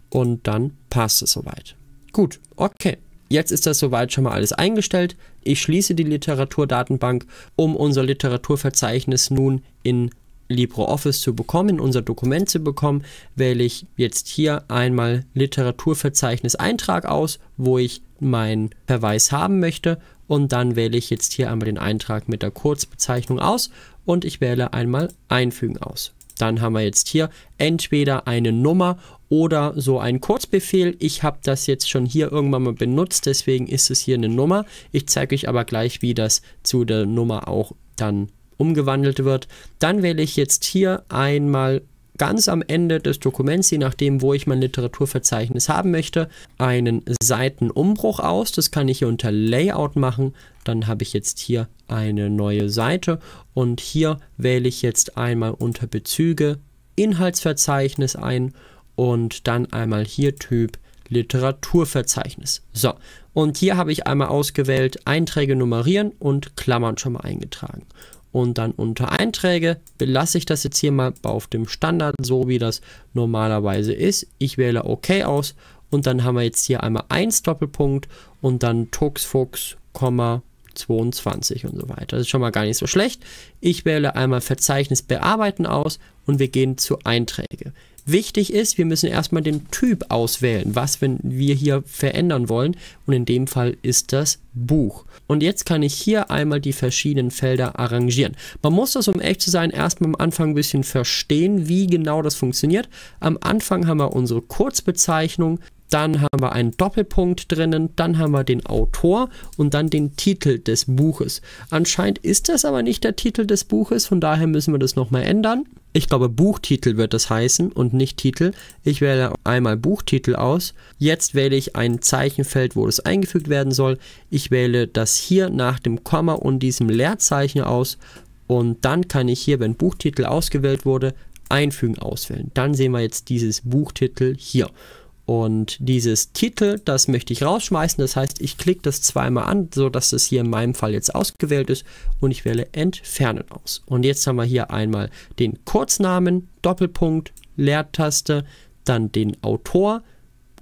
und dann passt es soweit. Gut, okay. Jetzt ist das soweit schon mal alles eingestellt. Ich schließe die Literaturdatenbank, um unser Literaturverzeichnis nun in LibreOffice zu bekommen, unser Dokument zu bekommen, wähle ich jetzt hier einmal Literaturverzeichnis Eintrag aus, wo ich meinen Verweis haben möchte und dann wähle ich jetzt hier einmal den Eintrag mit der Kurzbezeichnung aus und ich wähle einmal Einfügen aus. Dann haben wir jetzt hier entweder eine Nummer oder so ein Kurzbefehl. Ich habe das jetzt schon hier irgendwann mal benutzt, deswegen ist es hier eine Nummer. Ich zeige euch aber gleich, wie das zu der Nummer auch dann umgewandelt wird. Dann wähle ich jetzt hier einmal ganz am Ende des Dokuments, je nachdem, wo ich mein Literaturverzeichnis haben möchte, einen Seitenumbruch aus. Das kann ich hier unter Layout machen. Dann habe ich jetzt hier eine neue Seite und hier wähle ich jetzt einmal unter Bezüge Inhaltsverzeichnis ein und dann einmal hier Typ Literaturverzeichnis. So, und hier habe ich einmal ausgewählt Einträge nummerieren und Klammern schon mal eingetragen und dann unter Einträge belasse ich das jetzt hier mal auf dem Standard, so wie das normalerweise ist. Ich wähle OK aus und dann haben wir jetzt hier einmal 1 Doppelpunkt und dann Tuxfuchs, 22 und so weiter. Das ist schon mal gar nicht so schlecht. Ich wähle einmal Verzeichnis bearbeiten aus und wir gehen zu Einträge. Wichtig ist, wir müssen erstmal den Typ auswählen, was wir hier verändern wollen. Und in dem Fall ist das Buch. Und jetzt kann ich hier einmal die verschiedenen Felder arrangieren. Man muss das, um echt zu sein, erstmal am Anfang ein bisschen verstehen, wie genau das funktioniert. Am Anfang haben wir unsere Kurzbezeichnung, dann haben wir einen Doppelpunkt drinnen, dann haben wir den Autor und dann den Titel des Buches. Anscheinend ist das aber nicht der Titel des Buches, von daher müssen wir das nochmal ändern. Ich glaube, Buchtitel wird das heißen und nicht Titel. Ich wähle einmal Buchtitel aus. Jetzt wähle ich ein Zeichenfeld, wo das eingefügt werden soll. Ich wähle das hier nach dem Komma und diesem Leerzeichen aus. Und dann kann ich hier, wenn Buchtitel ausgewählt wurde, Einfügen auswählen. Dann sehen wir jetzt dieses Buchtitel hier. Und dieses Titel, das möchte ich rausschmeißen. Das heißt, ich klicke das zweimal an, sodass es hier in meinem Fall jetzt ausgewählt ist und ich wähle Entfernen aus. Und jetzt haben wir hier einmal den Kurznamen, Doppelpunkt, Leertaste, dann den Autor,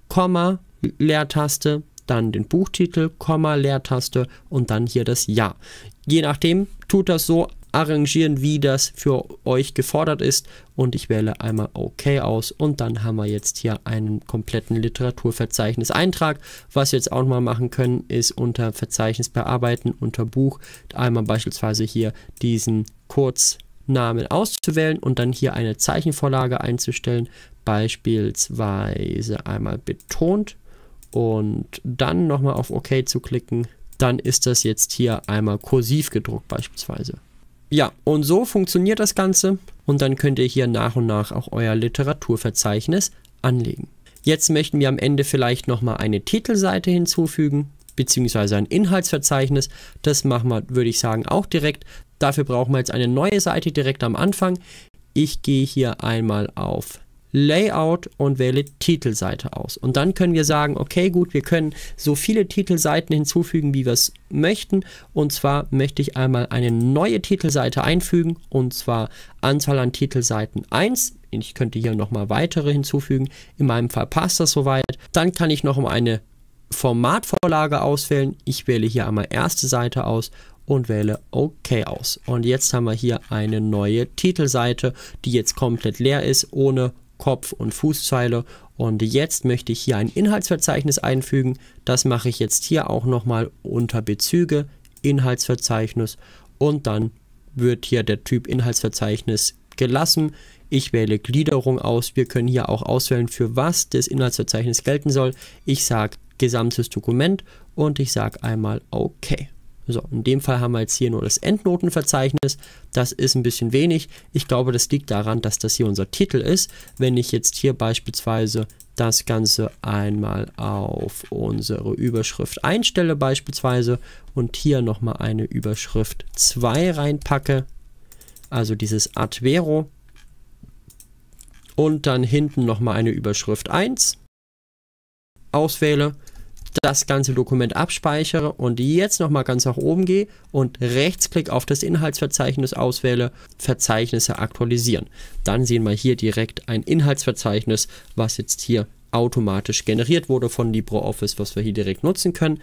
Komma, Leertaste, dann den Buchtitel, Komma, Leertaste und dann hier das Ja. Je nachdem tut das so arrangieren, wie das für euch gefordert ist. Und ich wähle einmal OK aus und dann haben wir jetzt hier einen kompletten Literaturverzeichnis-Eintrag. Was wir jetzt auch mal machen können, ist unter Verzeichnis bearbeiten, unter Buch einmal beispielsweise hier diesen Kurznamen auszuwählen und dann hier eine Zeichenvorlage einzustellen, beispielsweise einmal betont und dann nochmal auf OK zu klicken. Dann ist das jetzt hier einmal kursiv gedruckt beispielsweise. Ja, und so funktioniert das Ganze und dann könnt ihr hier nach und nach auch euer Literaturverzeichnis anlegen. Jetzt möchten wir am Ende vielleicht nochmal eine Titelseite hinzufügen, beziehungsweise ein Inhaltsverzeichnis. Das machen wir, würde ich sagen, auch direkt. Dafür brauchen wir jetzt eine neue Seite direkt am Anfang. Ich gehe hier einmal auf Layout und wähle Titelseite aus. Und dann können wir sagen, okay, gut, wir können so viele Titelseiten hinzufügen, wie wir es möchten. Und zwar möchte ich einmal eine neue Titelseite einfügen und zwar Anzahl an Titelseiten 1. Ich könnte hier nochmal weitere hinzufügen. In meinem Fall passt das soweit. Dann kann ich noch eine Formatvorlage auswählen. Ich wähle hier einmal erste Seite aus und wähle OK aus. Und jetzt haben wir hier eine neue Titelseite, die jetzt komplett leer ist, ohne Kopf- und Fußzeile. Und jetzt möchte ich hier ein Inhaltsverzeichnis einfügen. Das mache ich jetzt hier auch nochmal unter Bezüge, Inhaltsverzeichnis und dann wird hier der Typ Inhaltsverzeichnis gelassen. Ich wähle Gliederung aus. Wir können hier auch auswählen, für was das Inhaltsverzeichnis gelten soll. Ich sage gesamtes Dokument und ich sage einmal OK. So, in dem Fall haben wir jetzt hier nur das Endnotenverzeichnis. Das ist ein bisschen wenig. Ich glaube, das liegt daran, dass das hier unser Titel ist. Wenn ich jetzt hier beispielsweise das Ganze einmal auf unsere Überschrift einstelle beispielsweise und hier nochmal eine Überschrift 2 reinpacke, also dieses Advero und dann hinten nochmal eine Überschrift 1 auswähle, das ganze Dokument abspeichere und jetzt nochmal ganz nach oben gehe und Rechtsklick auf das Inhaltsverzeichnis auswähle, Verzeichnisse aktualisieren. Dann sehen wir hier direkt ein Inhaltsverzeichnis, was jetzt hier automatisch generiert wurde von LibreOffice, was wir hier direkt nutzen können.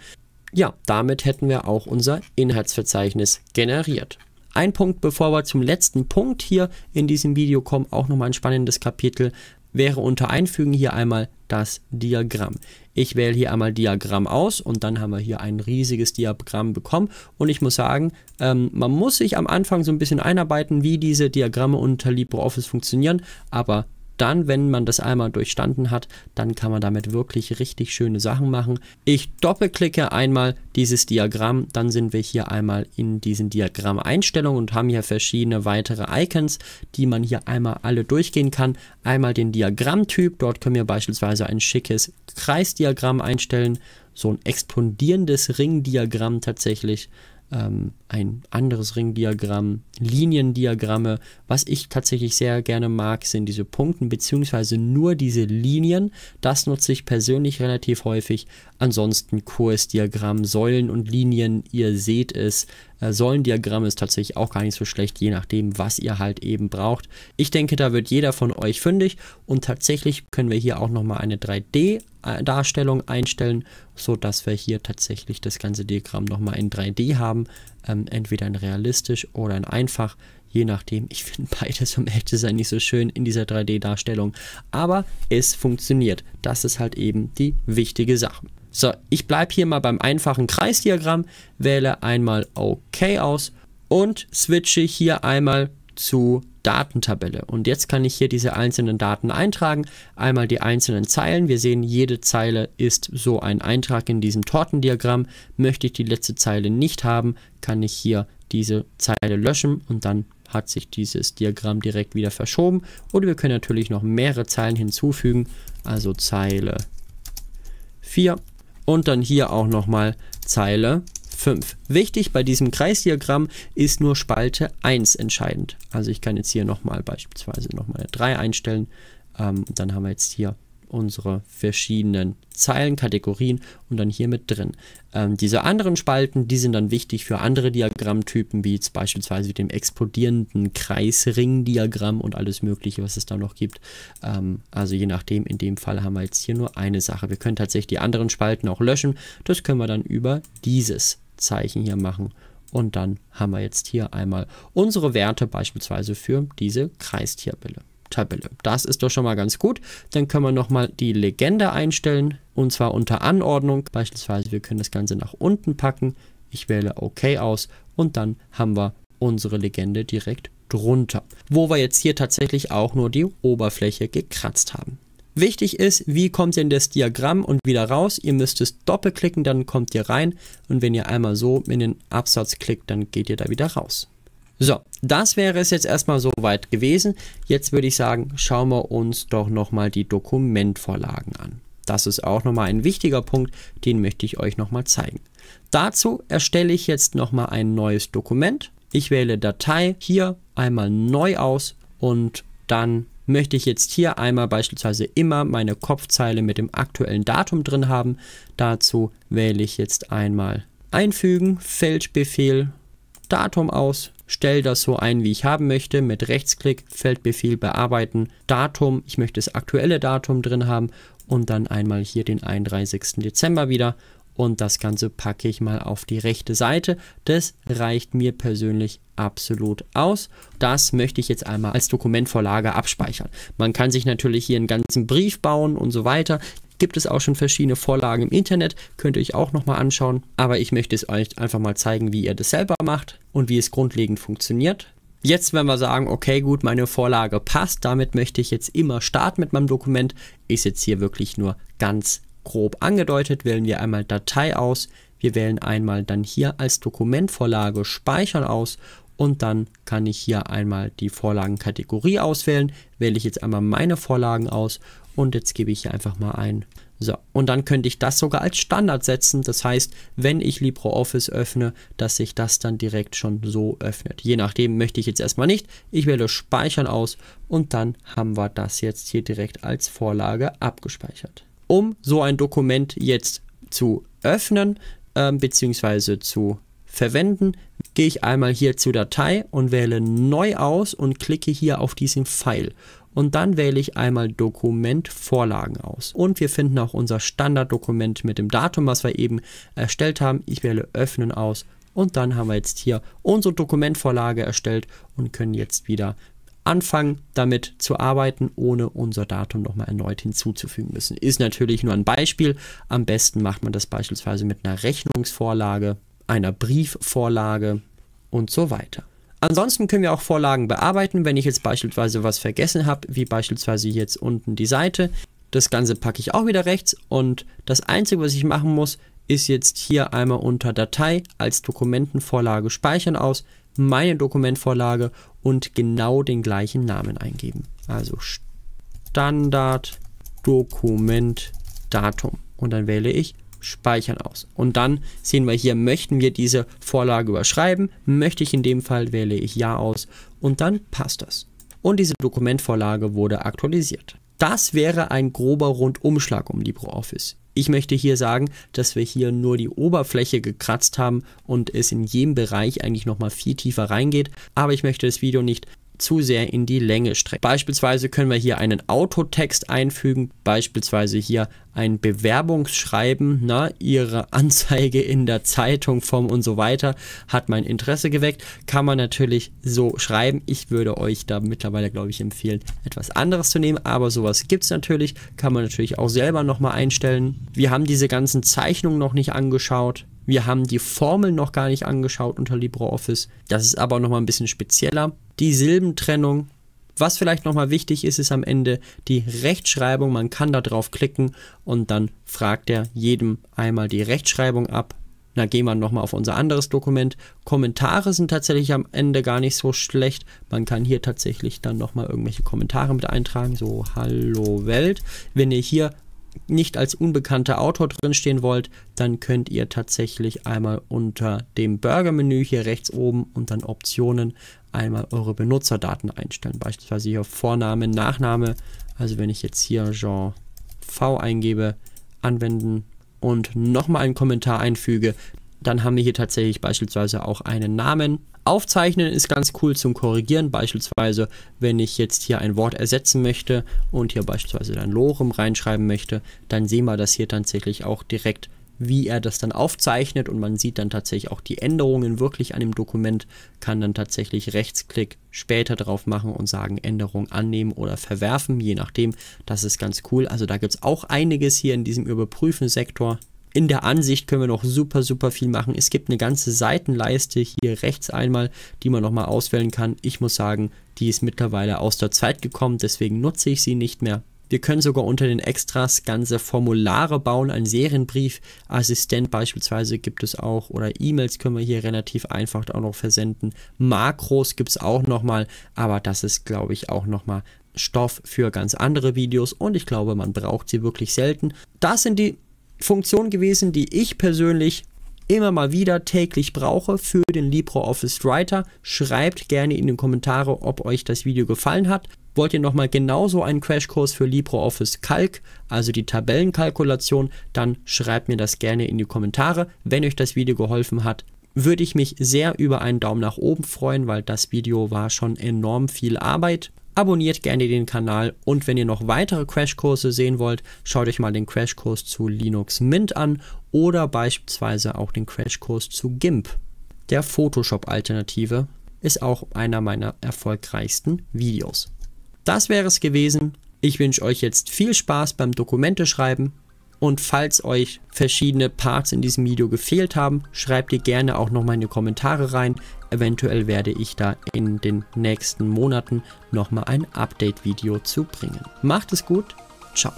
Ja, damit hätten wir auch unser Inhaltsverzeichnis generiert. Ein Punkt, bevor wir zum letzten Punkt hier in diesem Video kommen, auch nochmal ein spannendes Kapitel, wäre unter Einfügen hier einmal das Diagramm. Ich wähle hier einmal Diagramm aus und dann haben wir hier ein riesiges Diagramm bekommen. Und ich muss sagen, ähm, man muss sich am Anfang so ein bisschen einarbeiten, wie diese Diagramme unter LibreOffice funktionieren, aber dann, wenn man das einmal durchstanden hat, dann kann man damit wirklich richtig schöne Sachen machen. Ich doppelklicke einmal dieses Diagramm, dann sind wir hier einmal in diesen Diagrammeinstellungen und haben hier verschiedene weitere Icons, die man hier einmal alle durchgehen kann. Einmal den Diagrammtyp, dort können wir beispielsweise ein schickes Kreisdiagramm einstellen, so ein explodierendes Ringdiagramm tatsächlich ähm, ein anderes Ringdiagramm, Liniendiagramme. Was ich tatsächlich sehr gerne mag, sind diese Punkte beziehungsweise nur diese Linien. Das nutze ich persönlich relativ häufig. Ansonsten Kursdiagramm, Säulen und Linien, ihr seht es. Äh, Säulendiagramm ist tatsächlich auch gar nicht so schlecht, je nachdem, was ihr halt eben braucht. Ich denke, da wird jeder von euch fündig und tatsächlich können wir hier auch nochmal eine 3D Darstellung einstellen, so dass wir hier tatsächlich das ganze Diagramm nochmal in 3D haben. Ähm, entweder in realistisch oder in einfach, je nachdem. Ich finde beides, um ehrlich sein, nicht so schön in dieser 3D-Darstellung. Aber es funktioniert. Das ist halt eben die wichtige Sache. So, ich bleibe hier mal beim einfachen Kreisdiagramm, wähle einmal OK aus und switche hier einmal zu Datentabelle. Und jetzt kann ich hier diese einzelnen Daten eintragen. Einmal die einzelnen Zeilen. Wir sehen, jede Zeile ist so ein Eintrag in diesem Tortendiagramm. Möchte ich die letzte Zeile nicht haben, kann ich hier diese Zeile löschen und dann hat sich dieses Diagramm direkt wieder verschoben. Oder wir können natürlich noch mehrere Zeilen hinzufügen. Also Zeile 4 und dann hier auch nochmal Zeile 5. Wichtig bei diesem Kreisdiagramm ist nur Spalte 1 entscheidend. Also ich kann jetzt hier nochmal beispielsweise nochmal eine 3 einstellen. Ähm, dann haben wir jetzt hier unsere verschiedenen Zeilenkategorien und dann hier mit drin. Ähm, diese anderen Spalten, die sind dann wichtig für andere Diagrammtypen, wie jetzt beispielsweise dem explodierenden Kreisringdiagramm und alles mögliche, was es da noch gibt. Ähm, also je nachdem, in dem Fall haben wir jetzt hier nur eine Sache. Wir können tatsächlich die anderen Spalten auch löschen. Das können wir dann über dieses Zeichen hier machen. Und dann haben wir jetzt hier einmal unsere Werte beispielsweise für diese Kreistierbilder. Tabelle. Das ist doch schon mal ganz gut. Dann können wir nochmal die Legende einstellen und zwar unter Anordnung. Beispielsweise wir können das Ganze nach unten packen. Ich wähle OK aus und dann haben wir unsere Legende direkt drunter, wo wir jetzt hier tatsächlich auch nur die Oberfläche gekratzt haben. Wichtig ist, wie kommt in das Diagramm und wieder raus? Ihr müsst es doppelklicken, dann kommt ihr rein und wenn ihr einmal so in den Absatz klickt, dann geht ihr da wieder raus. So, das wäre es jetzt erstmal soweit gewesen. Jetzt würde ich sagen, schauen wir uns doch nochmal die Dokumentvorlagen an. Das ist auch nochmal ein wichtiger Punkt, den möchte ich euch nochmal zeigen. Dazu erstelle ich jetzt nochmal ein neues Dokument. Ich wähle Datei hier einmal neu aus und dann möchte ich jetzt hier einmal beispielsweise immer meine Kopfzeile mit dem aktuellen Datum drin haben. Dazu wähle ich jetzt einmal Einfügen, Feldbefehl, Datum aus, stelle das so ein, wie ich haben möchte, mit Rechtsklick, Feldbefehl bearbeiten, Datum, ich möchte das aktuelle Datum drin haben und dann einmal hier den 31. Dezember wieder und das Ganze packe ich mal auf die rechte Seite. Das reicht mir persönlich absolut aus. Das möchte ich jetzt einmal als Dokumentvorlage abspeichern. Man kann sich natürlich hier einen ganzen Brief bauen und so weiter gibt es auch schon verschiedene Vorlagen im Internet, könnt ihr euch auch nochmal anschauen. Aber ich möchte es euch einfach mal zeigen, wie ihr das selber macht und wie es grundlegend funktioniert. Jetzt, wenn wir sagen, okay, gut, meine Vorlage passt, damit möchte ich jetzt immer starten mit meinem Dokument, ist jetzt hier wirklich nur ganz grob angedeutet. Wählen wir einmal Datei aus, wir wählen einmal dann hier als Dokumentvorlage Speichern aus und dann kann ich hier einmal die Vorlagenkategorie auswählen. Wähle ich jetzt einmal meine Vorlagen aus und jetzt gebe ich hier einfach mal ein. So, und dann könnte ich das sogar als Standard setzen. Das heißt, wenn ich LibreOffice öffne, dass sich das dann direkt schon so öffnet. Je nachdem möchte ich jetzt erstmal nicht. Ich wähle Speichern aus und dann haben wir das jetzt hier direkt als Vorlage abgespeichert. Um so ein Dokument jetzt zu öffnen äh, bzw. zu verwenden, gehe ich einmal hier zur Datei und wähle neu aus und klicke hier auf diesen Pfeil. und dann wähle ich einmal Dokument Vorlagen aus. Und wir finden auch unser Standarddokument mit dem Datum, was wir eben erstellt haben. Ich wähle Öffnen aus und dann haben wir jetzt hier unsere Dokumentvorlage erstellt und können jetzt wieder anfangen damit zu arbeiten, ohne unser Datum nochmal erneut hinzuzufügen müssen. Ist natürlich nur ein Beispiel. Am besten macht man das beispielsweise mit einer Rechnungsvorlage, einer Briefvorlage und so weiter. Ansonsten können wir auch Vorlagen bearbeiten, wenn ich jetzt beispielsweise was vergessen habe, wie beispielsweise jetzt unten die Seite. Das Ganze packe ich auch wieder rechts und das Einzige, was ich machen muss, ist jetzt hier einmal unter Datei als Dokumentenvorlage speichern aus, meine Dokumentvorlage und genau den gleichen Namen eingeben. Also Standard Dokument Datum und dann wähle ich Speichern aus. Und dann sehen wir hier, möchten wir diese Vorlage überschreiben? Möchte ich in dem Fall, wähle ich Ja aus und dann passt das. Und diese Dokumentvorlage wurde aktualisiert. Das wäre ein grober Rundumschlag um LibreOffice. Ich möchte hier sagen, dass wir hier nur die Oberfläche gekratzt haben und es in jedem Bereich eigentlich nochmal viel tiefer reingeht. Aber ich möchte das Video nicht zu sehr in die Länge strecken. Beispielsweise können wir hier einen Autotext einfügen, beispielsweise hier ein Bewerbungsschreiben, na, Ihre Anzeige in der Zeitung vom und so weiter hat mein Interesse geweckt, kann man natürlich so schreiben. Ich würde euch da mittlerweile, glaube ich, empfehlen, etwas anderes zu nehmen, aber sowas gibt es natürlich, kann man natürlich auch selber nochmal einstellen. Wir haben diese ganzen Zeichnungen noch nicht angeschaut. Wir haben die Formel noch gar nicht angeschaut unter LibreOffice. Das ist aber nochmal ein bisschen spezieller. Die Silbentrennung. Was vielleicht nochmal wichtig ist, ist am Ende die Rechtschreibung. Man kann da drauf klicken und dann fragt er jedem einmal die Rechtschreibung ab. Da gehen wir nochmal auf unser anderes Dokument. Kommentare sind tatsächlich am Ende gar nicht so schlecht. Man kann hier tatsächlich dann nochmal irgendwelche Kommentare mit eintragen. So, hallo Welt. Wenn ihr hier nicht als unbekannter Autor drinstehen wollt, dann könnt ihr tatsächlich einmal unter dem Burger-Menü hier rechts oben und dann Optionen einmal eure Benutzerdaten einstellen. Beispielsweise hier Vorname, Nachname. Also wenn ich jetzt hier Jean V eingebe, anwenden und nochmal einen Kommentar einfüge, dann haben wir hier tatsächlich beispielsweise auch einen Namen. Aufzeichnen ist ganz cool zum Korrigieren, beispielsweise wenn ich jetzt hier ein Wort ersetzen möchte und hier beispielsweise dann Lorem reinschreiben möchte, dann sehen wir das hier tatsächlich auch direkt, wie er das dann aufzeichnet und man sieht dann tatsächlich auch die Änderungen wirklich an dem Dokument, kann dann tatsächlich Rechtsklick später drauf machen und sagen Änderung annehmen oder verwerfen, je nachdem, das ist ganz cool. Also da gibt es auch einiges hier in diesem Überprüfen-Sektor. In der Ansicht können wir noch super, super viel machen. Es gibt eine ganze Seitenleiste hier rechts einmal, die man nochmal auswählen kann. Ich muss sagen, die ist mittlerweile aus der Zeit gekommen, deswegen nutze ich sie nicht mehr. Wir können sogar unter den Extras ganze Formulare bauen, ein Serienbriefassistent beispielsweise gibt es auch oder E-Mails können wir hier relativ einfach auch noch versenden. Makros gibt es auch nochmal, aber das ist glaube ich auch nochmal Stoff für ganz andere Videos und ich glaube, man braucht sie wirklich selten. Das sind die Funktion gewesen, die ich persönlich immer mal wieder täglich brauche für den LibreOffice Writer. Schreibt gerne in die Kommentare, ob euch das Video gefallen hat. Wollt ihr nochmal genauso einen Crashkurs für LibreOffice Calc, also die Tabellenkalkulation, dann schreibt mir das gerne in die Kommentare. Wenn euch das Video geholfen hat, würde ich mich sehr über einen Daumen nach oben freuen, weil das Video war schon enorm viel Arbeit. Abonniert gerne den Kanal und wenn ihr noch weitere Crashkurse sehen wollt, schaut euch mal den Crashkurs zu Linux Mint an oder beispielsweise auch den Crashkurs zu GIMP. Der Photoshop-Alternative ist auch einer meiner erfolgreichsten Videos. Das wäre es gewesen. Ich wünsche euch jetzt viel Spaß beim Dokumente schreiben und falls euch verschiedene Parts in diesem Video gefehlt haben, schreibt ihr gerne auch nochmal in die Kommentare rein. Eventuell werde ich da in den nächsten Monaten nochmal ein Update-Video zu bringen. Macht es gut, ciao.